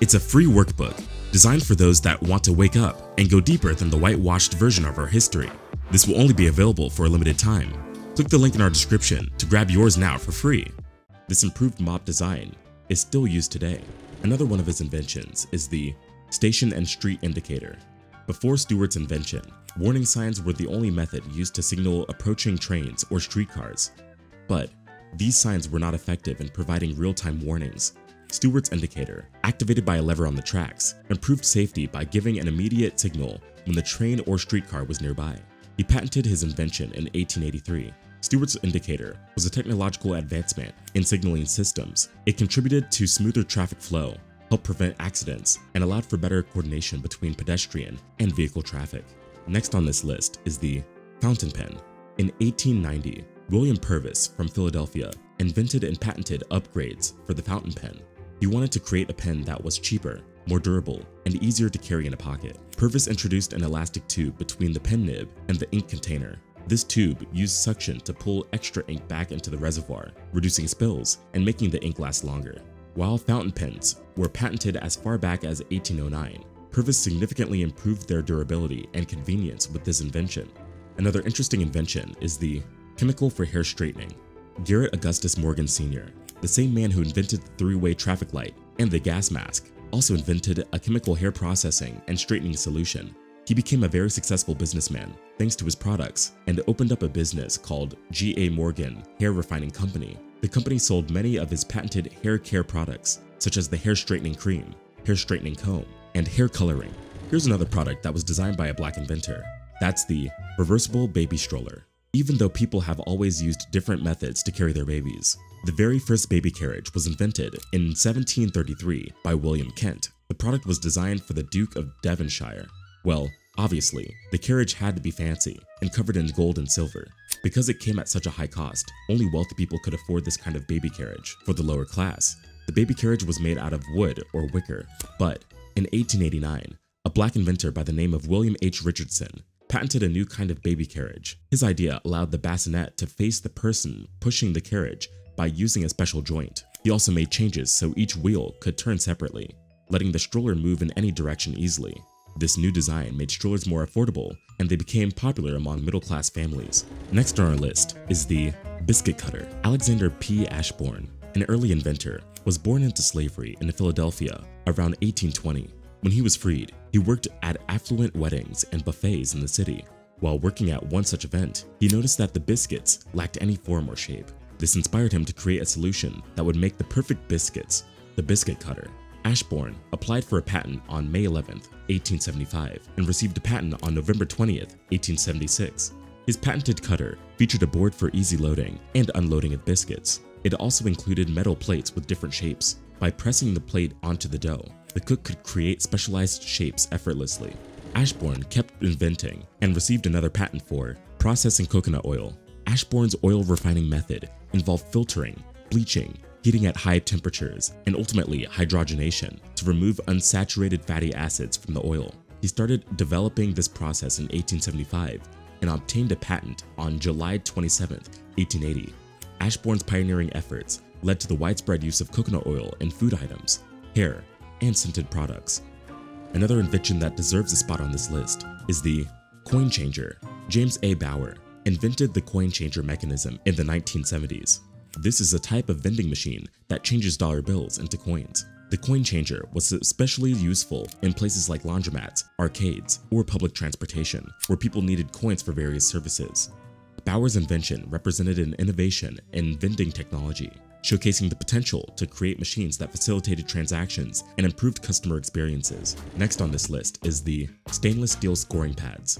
Speaker 1: It's a free workbook designed for those that want to wake up and go deeper than the whitewashed version of our history. This will only be available for a limited time. Click the link in our description to grab yours now for free. This improved mop design is still used today. Another one of his inventions is the station and street indicator. Before Stewart's invention, warning signs were the only method used to signal approaching trains or streetcars. But these signs were not effective in providing real-time warnings. Stewart's indicator, activated by a lever on the tracks, improved safety by giving an immediate signal when the train or streetcar was nearby. He patented his invention in 1883. Stewart's indicator was a technological advancement in signaling systems. It contributed to smoother traffic flow, helped prevent accidents, and allowed for better coordination between pedestrian and vehicle traffic. Next on this list is the fountain pen. In 1890, William Purvis from Philadelphia invented and patented upgrades for the fountain pen. He wanted to create a pen that was cheaper, more durable, and easier to carry in a pocket. Purvis introduced an elastic tube between the pen nib and the ink container. This tube used suction to pull extra ink back into the reservoir, reducing spills and making the ink last longer. While fountain pens were patented as far back as 1809, Purvis significantly improved their durability and convenience with this invention. Another interesting invention is the chemical for hair straightening. Garrett Augustus Morgan Sr., the same man who invented the three-way traffic light and the gas mask, also invented a chemical hair processing and straightening solution. He became a very successful businessman thanks to his products and opened up a business called G.A. Morgan Hair Refining Company. The company sold many of his patented hair care products, such as the hair straightening cream, hair straightening comb, and hair coloring. Here's another product that was designed by a black inventor. That's the reversible baby stroller. Even though people have always used different methods to carry their babies, the very first baby carriage was invented in 1733 by William Kent. The product was designed for the Duke of Devonshire. Well, obviously, the carriage had to be fancy and covered in gold and silver. Because it came at such a high cost, only wealthy people could afford this kind of baby carriage. For the lower class, the baby carriage was made out of wood or wicker. But in 1889, a black inventor by the name of William H. Richardson patented a new kind of baby carriage. His idea allowed the bassinet to face the person pushing the carriage by using a special joint. He also made changes so each wheel could turn separately, letting the stroller move in any direction easily. This new design made strollers more affordable, and they became popular among middle-class families. Next on our list is the biscuit cutter. Alexander P. Ashbourne, an early inventor, was born into slavery in Philadelphia around 1820. When he was freed, he worked at affluent weddings and buffets in the city. While working at one such event, he noticed that the biscuits lacked any form or shape. This inspired him to create a solution that would make the perfect biscuits, the biscuit cutter. Ashbourne applied for a patent on May 11, 1875, and received a patent on November 20, 1876. His patented cutter featured a board for easy loading and unloading of biscuits. It also included metal plates with different shapes. By pressing the plate onto the dough, the cook could create specialized shapes effortlessly. Ashbourne kept inventing and received another patent for processing coconut oil. Ashbourne's oil refining method involved filtering, bleaching, heating at high temperatures, and ultimately hydrogenation to remove unsaturated fatty acids from the oil. He started developing this process in 1875 and obtained a patent on July 27, 1880. Ashbourne's pioneering efforts led to the widespread use of coconut oil in food items, hair, and scented products. Another invention that deserves a spot on this list is the coin changer. James A. Bauer invented the coin changer mechanism in the 1970s. This is a type of vending machine that changes dollar bills into coins. The coin changer was especially useful in places like laundromats, arcades, or public transportation, where people needed coins for various services. Bauer's invention represented an innovation in vending technology, showcasing the potential to create machines that facilitated transactions and improved customer experiences. Next on this list is the stainless steel scoring pads.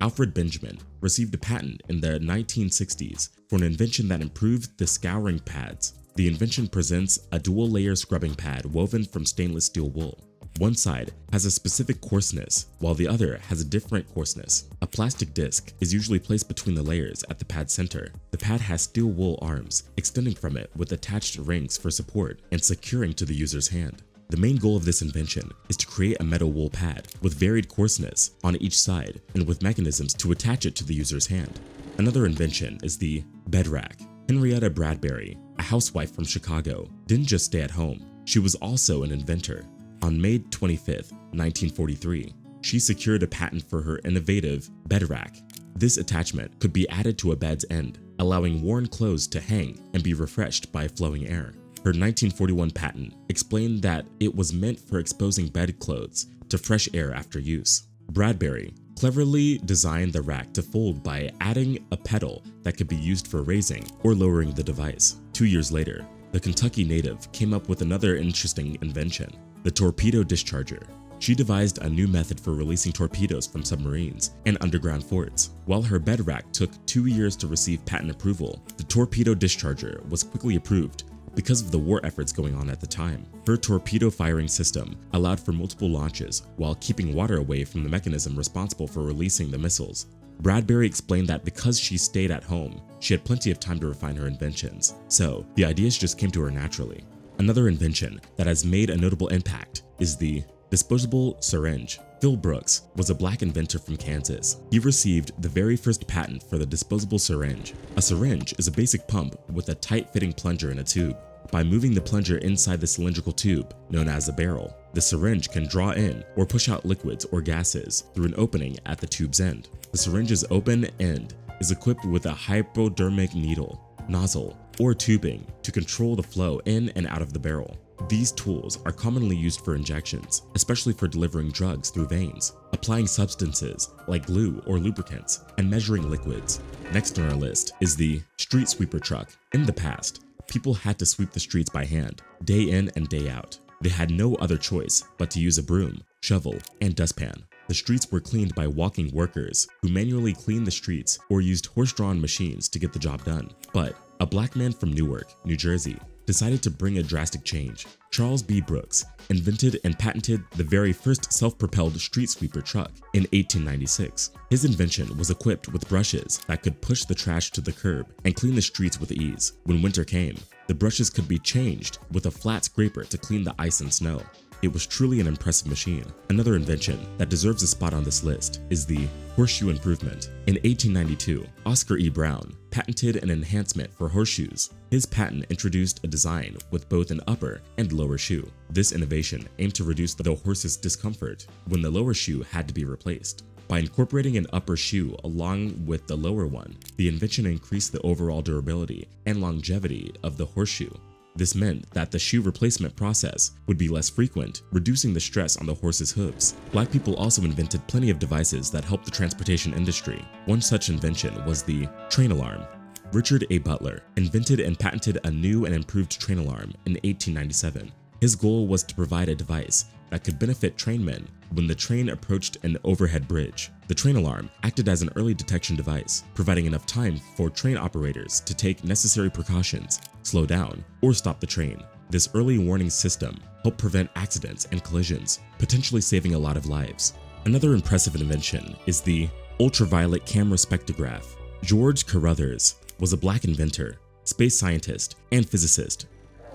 Speaker 1: Alfred Benjamin received a patent in the 1960s for an invention that improved the scouring pads. The invention presents a dual-layer scrubbing pad woven from stainless steel wool. One side has a specific coarseness, while the other has a different coarseness. A plastic disc is usually placed between the layers at the pad center. The pad has steel wool arms extending from it with attached rings for support and securing to the user's hand. The main goal of this invention is to create a metal wool pad with varied coarseness on each side and with mechanisms to attach it to the user's hand. Another invention is the bed rack. Henrietta Bradbury, a housewife from Chicago, didn't just stay at home, she was also an inventor. On May 25, 1943, she secured a patent for her innovative bed rack. This attachment could be added to a bed's end, allowing worn clothes to hang and be refreshed by flowing air. Her 1941 patent explained that it was meant for exposing bedclothes to fresh air after use. Bradbury cleverly designed the rack to fold by adding a pedal that could be used for raising or lowering the device. Two years later, the Kentucky native came up with another interesting invention, the torpedo discharger. She devised a new method for releasing torpedoes from submarines and underground forts. While her bed rack took two years to receive patent approval, the torpedo discharger was quickly approved because of the war efforts going on at the time. Her torpedo firing system allowed for multiple launches while keeping water away from the mechanism responsible for releasing the missiles. Bradbury explained that because she stayed at home, she had plenty of time to refine her inventions, so the ideas just came to her naturally. Another invention that has made a notable impact is the disposable syringe. Phil Brooks was a black inventor from Kansas. He received the very first patent for the disposable syringe. A syringe is a basic pump with a tight-fitting plunger in a tube. By moving the plunger inside the cylindrical tube, known as a barrel, the syringe can draw in or push out liquids or gases through an opening at the tube's end. The syringe's open end is equipped with a hypodermic needle, nozzle, or tubing to control the flow in and out of the barrel. These tools are commonly used for injections, especially for delivering drugs through veins, applying substances like glue or lubricants, and measuring liquids. Next on our list is the street sweeper truck. In the past, people had to sweep the streets by hand, day in and day out. They had no other choice but to use a broom, shovel, and dustpan. The streets were cleaned by walking workers who manually cleaned the streets or used horse-drawn machines to get the job done. But a black man from Newark, New Jersey, decided to bring a drastic change. Charles B. Brooks invented and patented the very first self-propelled street sweeper truck in 1896. His invention was equipped with brushes that could push the trash to the curb and clean the streets with ease. When winter came, the brushes could be changed with a flat scraper to clean the ice and snow. It was truly an impressive machine. Another invention that deserves a spot on this list is the horseshoe improvement. In 1892, Oscar E. Brown patented an enhancement for horseshoes. His patent introduced a design with both an upper and lower shoe. This innovation aimed to reduce the horse's discomfort when the lower shoe had to be replaced. By incorporating an upper shoe along with the lower one, the invention increased the overall durability and longevity of the horseshoe. This meant that the shoe replacement process would be less frequent, reducing the stress on the horse's hooves. Black people also invented plenty of devices that helped the transportation industry. One such invention was the train alarm. Richard A. Butler invented and patented a new and improved train alarm in 1897. His goal was to provide a device that could benefit trainmen when the train approached an overhead bridge. The train alarm acted as an early detection device, providing enough time for train operators to take necessary precautions, slow down, or stop the train. This early warning system helped prevent accidents and collisions, potentially saving a lot of lives. Another impressive invention is the ultraviolet camera spectrograph. George Carruthers was a black inventor, space scientist, and physicist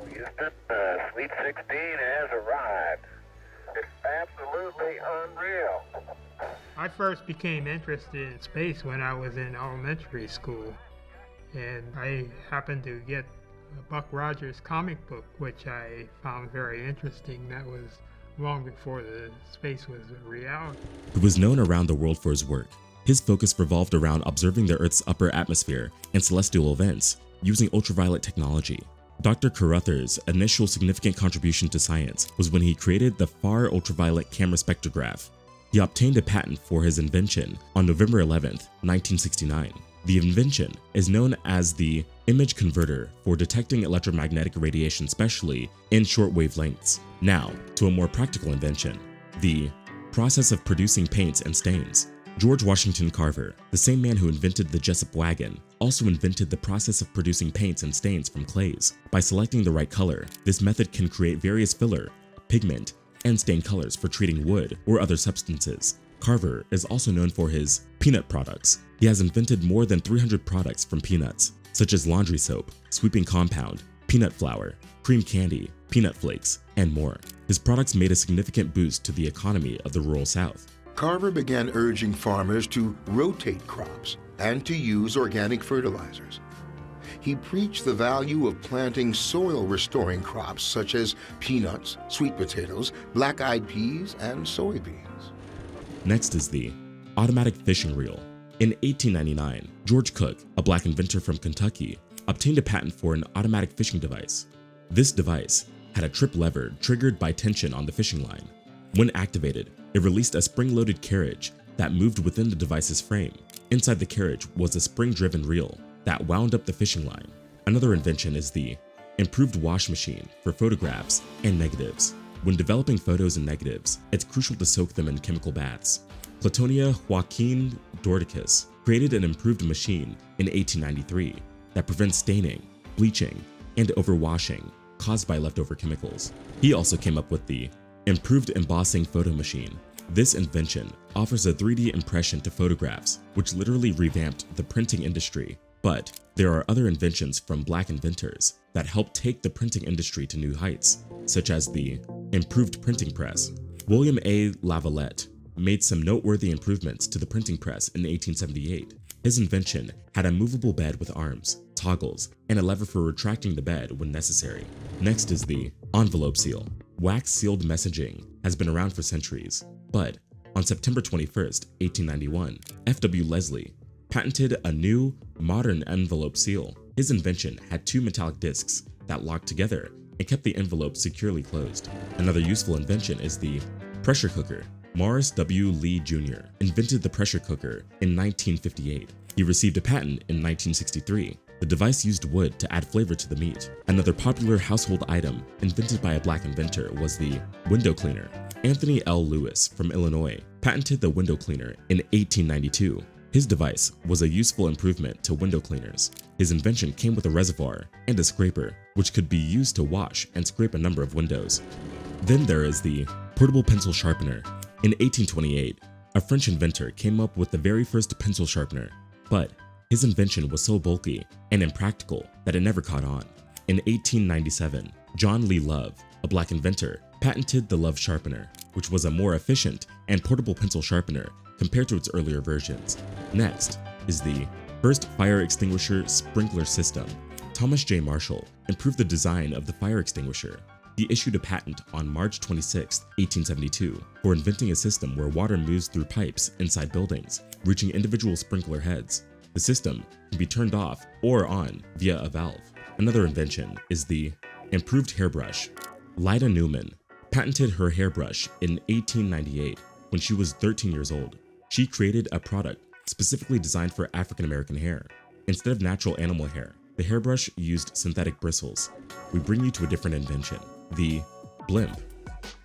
Speaker 27: Houston, uh, Sweet 16 has arrived. It's absolutely unreal.
Speaker 28: I first became interested in space when I was in elementary school, and I happened to get a Buck Rogers comic book, which I found very interesting. That was long before the space was a reality.
Speaker 1: He was known around the world for his work. His focus revolved around observing the Earth's upper atmosphere and celestial events using ultraviolet technology. Dr. Carruthers' initial significant contribution to science was when he created the far ultraviolet camera spectrograph. He obtained a patent for his invention on November 11, 1969. The invention is known as the image converter for detecting electromagnetic radiation specially in short wavelengths. Now, to a more practical invention, the process of producing paints and stains. George Washington Carver, the same man who invented the Jesup wagon, also invented the process of producing paints and stains from clays. By selecting the right color, this method can create various filler, pigment, and stain colors for treating wood or other substances. Carver is also known for his peanut products. He has invented more than 300 products from peanuts, such as laundry soap, sweeping compound, peanut flour, cream candy, peanut flakes, and more. His products made a significant boost to the economy of the rural South.
Speaker 19: Carver began urging farmers to rotate crops and to use organic fertilizers. He preached the value of planting soil restoring crops such as peanuts, sweet potatoes, black eyed peas, and soybeans.
Speaker 1: Next is the automatic fishing reel. In 1899, George Cook, a black inventor from Kentucky, obtained a patent for an automatic fishing device. This device had a trip lever triggered by tension on the fishing line. When activated, it released a spring-loaded carriage that moved within the device's frame. Inside the carriage was a spring-driven reel that wound up the fishing line. Another invention is the improved wash machine for photographs and negatives. When developing photos and negatives, it's crucial to soak them in chemical baths. Clatonia Joaquin Dorticus created an improved machine in 1893 that prevents staining, bleaching, and overwashing caused by leftover chemicals. He also came up with the improved embossing photo machine. This invention offers a 3D impression to photographs, which literally revamped the printing industry. But there are other inventions from black inventors that helped take the printing industry to new heights, such as the improved printing press. William A. Lavalette made some noteworthy improvements to the printing press in 1878. His invention had a movable bed with arms, toggles, and a lever for retracting the bed when necessary. Next is the envelope seal. Wax sealed messaging has been around for centuries, but on September 21, 1891, F.W. Leslie patented a new, modern envelope seal. His invention had two metallic discs that locked together and kept the envelope securely closed. Another useful invention is the pressure cooker. Morris W. Lee Jr. invented the pressure cooker in 1958. He received a patent in 1963. The device used wood to add flavor to the meat. Another popular household item invented by a black inventor was the window cleaner. Anthony L. Lewis from Illinois patented the window cleaner in 1892. His device was a useful improvement to window cleaners. His invention came with a reservoir and a scraper, which could be used to wash and scrape a number of windows. Then there is the portable pencil sharpener. In 1828, a French inventor came up with the very first pencil sharpener, but his invention was so bulky and impractical that it never caught on. In 1897, John Lee Love, a black inventor, patented the Love Sharpener, which was a more efficient and portable pencil sharpener compared to its earlier versions. Next is the first fire extinguisher sprinkler system. Thomas J. Marshall improved the design of the fire extinguisher. He issued a patent on March 26, 1872, for inventing a system where water moves through pipes inside buildings, reaching individual sprinkler heads. The system can be turned off or on via a valve. Another invention is the improved hairbrush. Lyda Newman patented her hairbrush in 1898 when she was 13 years old. She created a product specifically designed for African American hair. Instead of natural animal hair, the hairbrush used synthetic bristles. We bring you to a different invention, the blimp.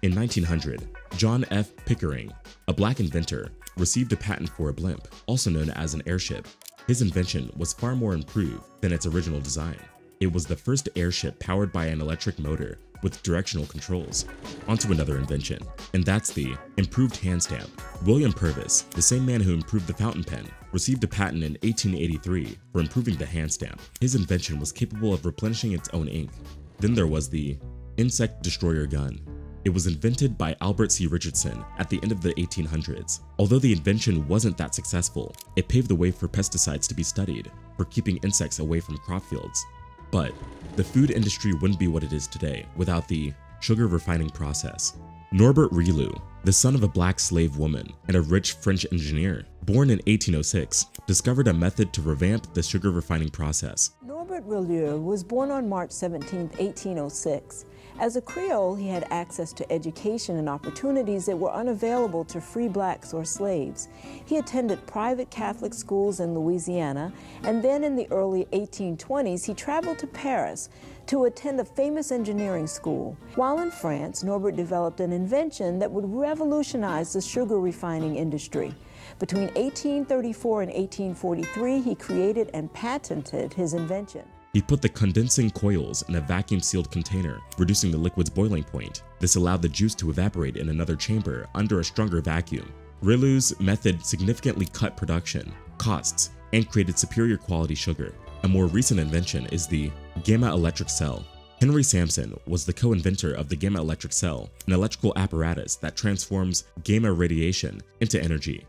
Speaker 1: In 1900, John F. Pickering, a black inventor, received a patent for a blimp, also known as an airship. His invention was far more improved than its original design. It was the first airship powered by an electric motor with directional controls. Onto another invention, and that's the improved hand stamp. William Purvis, the same man who improved the fountain pen, received a patent in 1883 for improving the hand stamp. His invention was capable of replenishing its own ink. Then there was the insect destroyer gun. It was invented by Albert C. Richardson at the end of the 1800s. Although the invention wasn't that successful, it paved the way for pesticides to be studied for keeping insects away from crop fields. But the food industry wouldn't be what it is today without the sugar refining process. Norbert Rillieux, the son of a black slave woman and a rich French engineer, born in 1806, discovered a method to revamp the sugar refining process.
Speaker 29: Norbert Rillieux was born on March 17, 1806. As a Creole, he had access to education and opportunities that were unavailable to free blacks or slaves. He attended private Catholic schools in Louisiana, and then in the early 1820s, he traveled to Paris to attend a famous engineering school. While in France, Norbert developed an invention that would revolutionize the sugar refining industry. Between 1834 and 1843, he created and patented his invention.
Speaker 1: He put the condensing coils in a vacuum-sealed container, reducing the liquid's boiling point. This allowed the juice to evaporate in another chamber under a stronger vacuum. Rillieux's method significantly cut production, costs, and created superior quality sugar. A more recent invention is the gamma electric cell. Henry Sampson was the co-inventor of the gamma electric cell, an electrical apparatus that transforms gamma radiation into energy.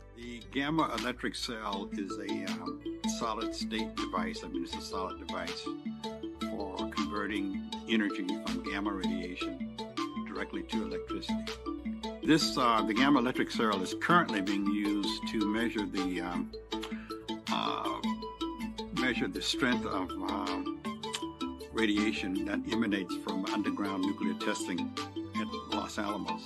Speaker 30: Gamma electric cell is a um, solid state device. I mean, it's a solid device for converting energy from gamma radiation directly to electricity. This, uh, the gamma electric cell is currently being used to measure the um, uh, measure the strength of um, radiation that emanates from underground nuclear testing at Los Alamos.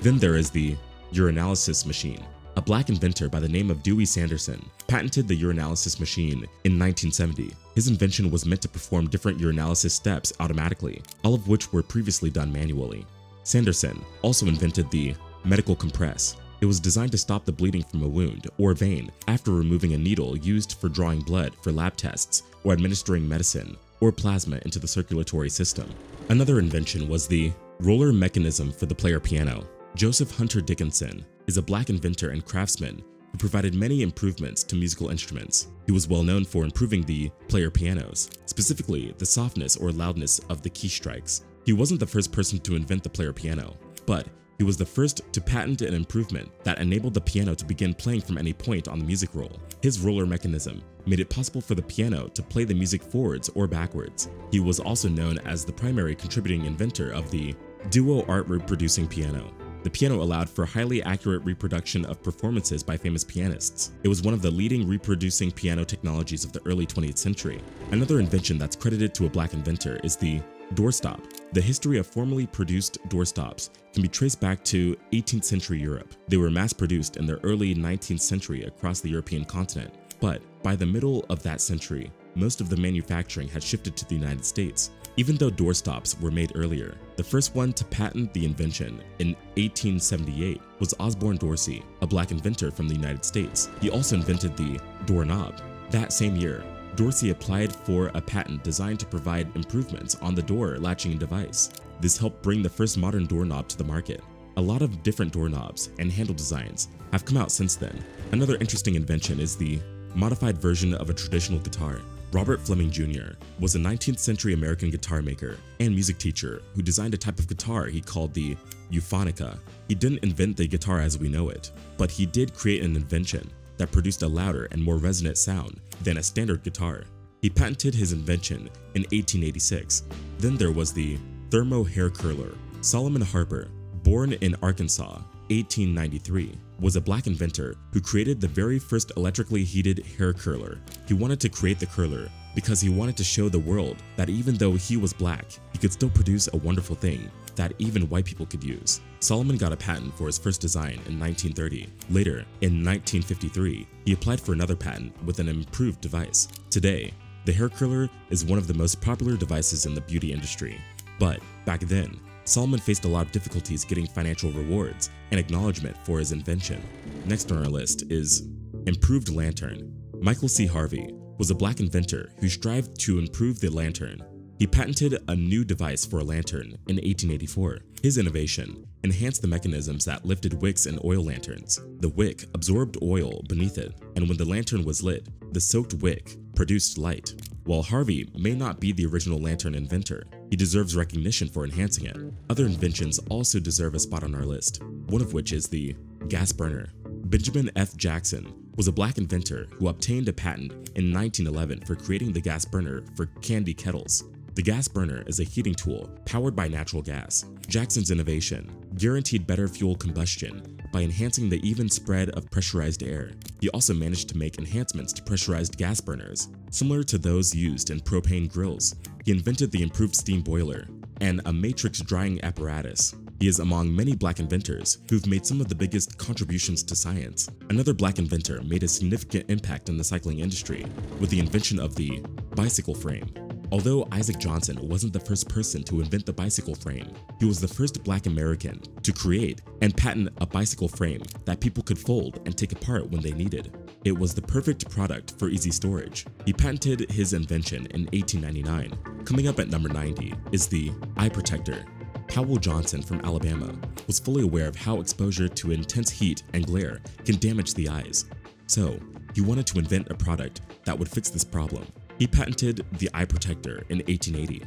Speaker 1: Then there is the urinalysis machine. A black inventor by the name of Dewey Sanderson patented the urinalysis machine in 1970. His invention was meant to perform different urinalysis steps automatically, all of which were previously done manually. Sanderson also invented the medical compress. It was designed to stop the bleeding from a wound or vein after removing a needle used for drawing blood for lab tests or administering medicine or plasma into the circulatory system. Another invention was the roller mechanism for the player piano. Joseph Hunter Dickinson is a black inventor and craftsman who provided many improvements to musical instruments. He was well known for improving the player pianos, specifically the softness or loudness of the key strikes. He wasn't the first person to invent the player piano, but he was the first to patent an improvement that enabled the piano to begin playing from any point on the music roll. His roller mechanism made it possible for the piano to play the music forwards or backwards. He was also known as the primary contributing inventor of the duo art reproducing piano. The piano allowed for highly accurate reproduction of performances by famous pianists. It was one of the leading reproducing piano technologies of the early 20th century. Another invention that's credited to a black inventor is the doorstop. The history of formally produced doorstops can be traced back to 18th century Europe. They were mass produced in the early 19th century across the European continent, but by the middle of that century, most of the manufacturing had shifted to the United States. Even though doorstops were made earlier, the first one to patent the invention in 1878 was Osborne Dorsey, a black inventor from the United States. He also invented the doorknob. That same year, Dorsey applied for a patent designed to provide improvements on the door latching device. This helped bring the first modern doorknob to the market. A lot of different doorknobs and handle designs have come out since then. Another interesting invention is the modified version of a traditional guitar. Robert Fleming Jr. was a 19th century American guitar maker and music teacher who designed a type of guitar he called the euphonica. He didn't invent the guitar as we know it, but he did create an invention that produced a louder and more resonant sound than a standard guitar. He patented his invention in 1886. Then there was the thermo hair curler. Solomon Harper, born in Arkansas, 1893, was a black inventor who created the very first electrically heated hair curler. He wanted to create the curler because he wanted to show the world that even though he was black, he could still produce a wonderful thing that even white people could use. Solomon got a patent for his first design in 1930. Later, in 1953, he applied for another patent with an improved device. Today, the hair curler is one of the most popular devices in the beauty industry. But back then, Solomon faced a lot of difficulties getting financial rewards and acknowledgement for his invention. Next on our list is Improved Lantern. Michael C. Harvey was a black inventor who strived to improve the lantern. He patented a new device for a lantern in 1884. His innovation enhanced the mechanisms that lifted wicks in oil lanterns. The wick absorbed oil beneath it, and when the lantern was lit, the soaked wick produced light. While Harvey may not be the original lantern inventor, he deserves recognition for enhancing it. Other inventions also deserve a spot on our list, one of which is the gas burner. Benjamin F. Jackson was a black inventor who obtained a patent in 1911 for creating the gas burner for candy kettles. The gas burner is a heating tool powered by natural gas. Jackson's innovation guaranteed better fuel combustion by enhancing the even spread of pressurized air. He also managed to make enhancements to pressurized gas burners, similar to those used in propane grills. He invented the improved steam boiler and a matrix drying apparatus. He is among many black inventors who've made some of the biggest contributions to science. Another black inventor made a significant impact in the cycling industry with the invention of the bicycle frame. Although Isaac Johnson wasn't the first person to invent the bicycle frame, he was the first black American to create and patent a bicycle frame that people could fold and take apart when they needed. It was the perfect product for easy storage. He patented his invention in 1899. Coming up at number 90 is the eye protector. Powell Johnson from Alabama was fully aware of how exposure to intense heat and glare can damage the eyes. So, he wanted to invent a product that would fix this problem. He patented the eye protector in 1880.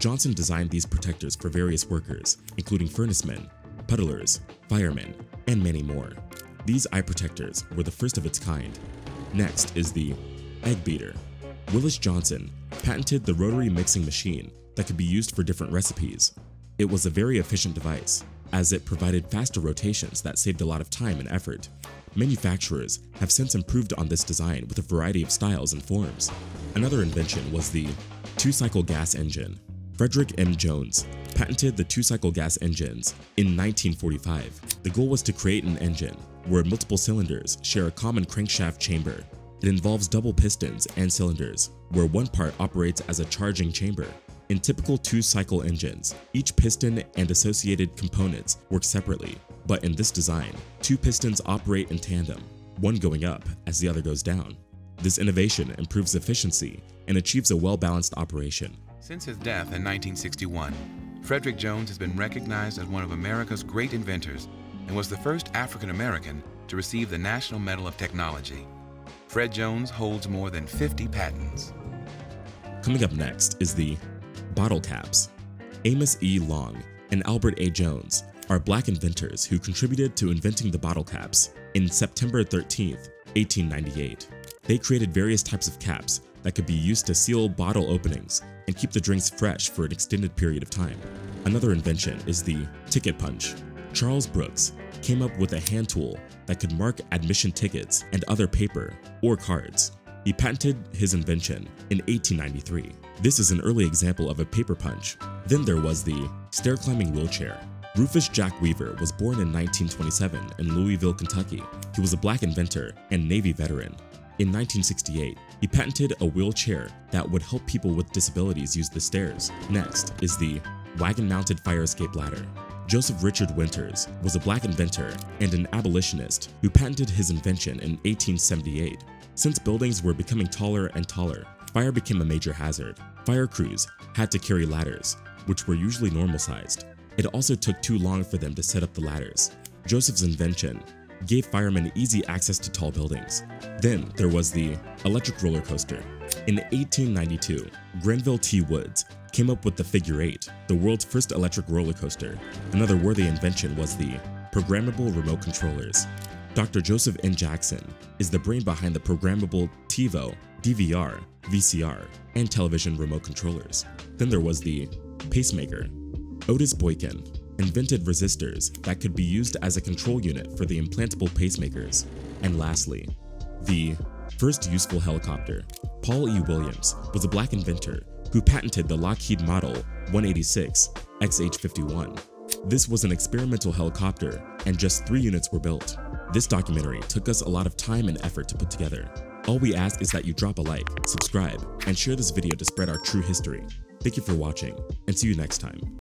Speaker 1: Johnson designed these protectors for various workers, including furnacemen, puddlers, firemen, and many more. These eye protectors were the first of its kind. Next is the egg beater. Willis Johnson patented the rotary mixing machine that could be used for different recipes. It was a very efficient device, as it provided faster rotations that saved a lot of time and effort. Manufacturers have since improved on this design with a variety of styles and forms. Another invention was the two-cycle gas engine. Frederick M. Jones patented the two-cycle gas engines in 1945. The goal was to create an engine where multiple cylinders share a common crankshaft chamber. It involves double pistons and cylinders, where one part operates as a charging chamber. In typical two-cycle engines, each piston and associated components work separately, but in this design, two pistons operate in tandem, one going up as the other goes down. This innovation improves efficiency and achieves a well-balanced operation.
Speaker 31: Since his death in 1961, Frederick Jones has been recognized as one of America's great inventors and was the first African American to receive the National Medal of Technology. Fred Jones holds more than 50 patents.
Speaker 1: Coming up next is the bottle caps. Amos E. Long and Albert A. Jones are black inventors who contributed to inventing the bottle caps in September 13, 1898. They created various types of caps that could be used to seal bottle openings and keep the drinks fresh for an extended period of time. Another invention is the ticket punch. Charles Brooks came up with a hand tool that could mark admission tickets and other paper or cards. He patented his invention in 1893. This is an early example of a paper punch. Then there was the stair climbing wheelchair. Rufus Jack Weaver was born in 1927 in Louisville, Kentucky. He was a black inventor and Navy veteran. In 1968, he patented a wheelchair that would help people with disabilities use the stairs. Next is the wagon-mounted fire escape ladder. Joseph Richard Winters was a black inventor and an abolitionist who patented his invention in 1878. Since buildings were becoming taller and taller, fire became a major hazard. Fire crews had to carry ladders, which were usually normal sized. It also took too long for them to set up the ladders. Joseph's invention gave firemen easy access to tall buildings. Then there was the electric roller coaster. In 1892, Granville T. Woods came up with the Figure 8, the world's first electric roller coaster. Another worthy invention was the programmable remote controllers. Dr. Joseph N. Jackson is the brain behind the programmable TiVo, DVR, VCR, and television remote controllers. Then there was the pacemaker. Otis Boykin invented resistors that could be used as a control unit for the implantable pacemakers. And lastly, the first useful helicopter. Paul E. Williams was a black inventor who patented the Lockheed Model 186 XH-51. This was an experimental helicopter, and just three units were built. This documentary took us a lot of time and effort to put together. All we ask is that you drop a like, subscribe, and share this video to spread our true history. Thank you for watching, and see you next time.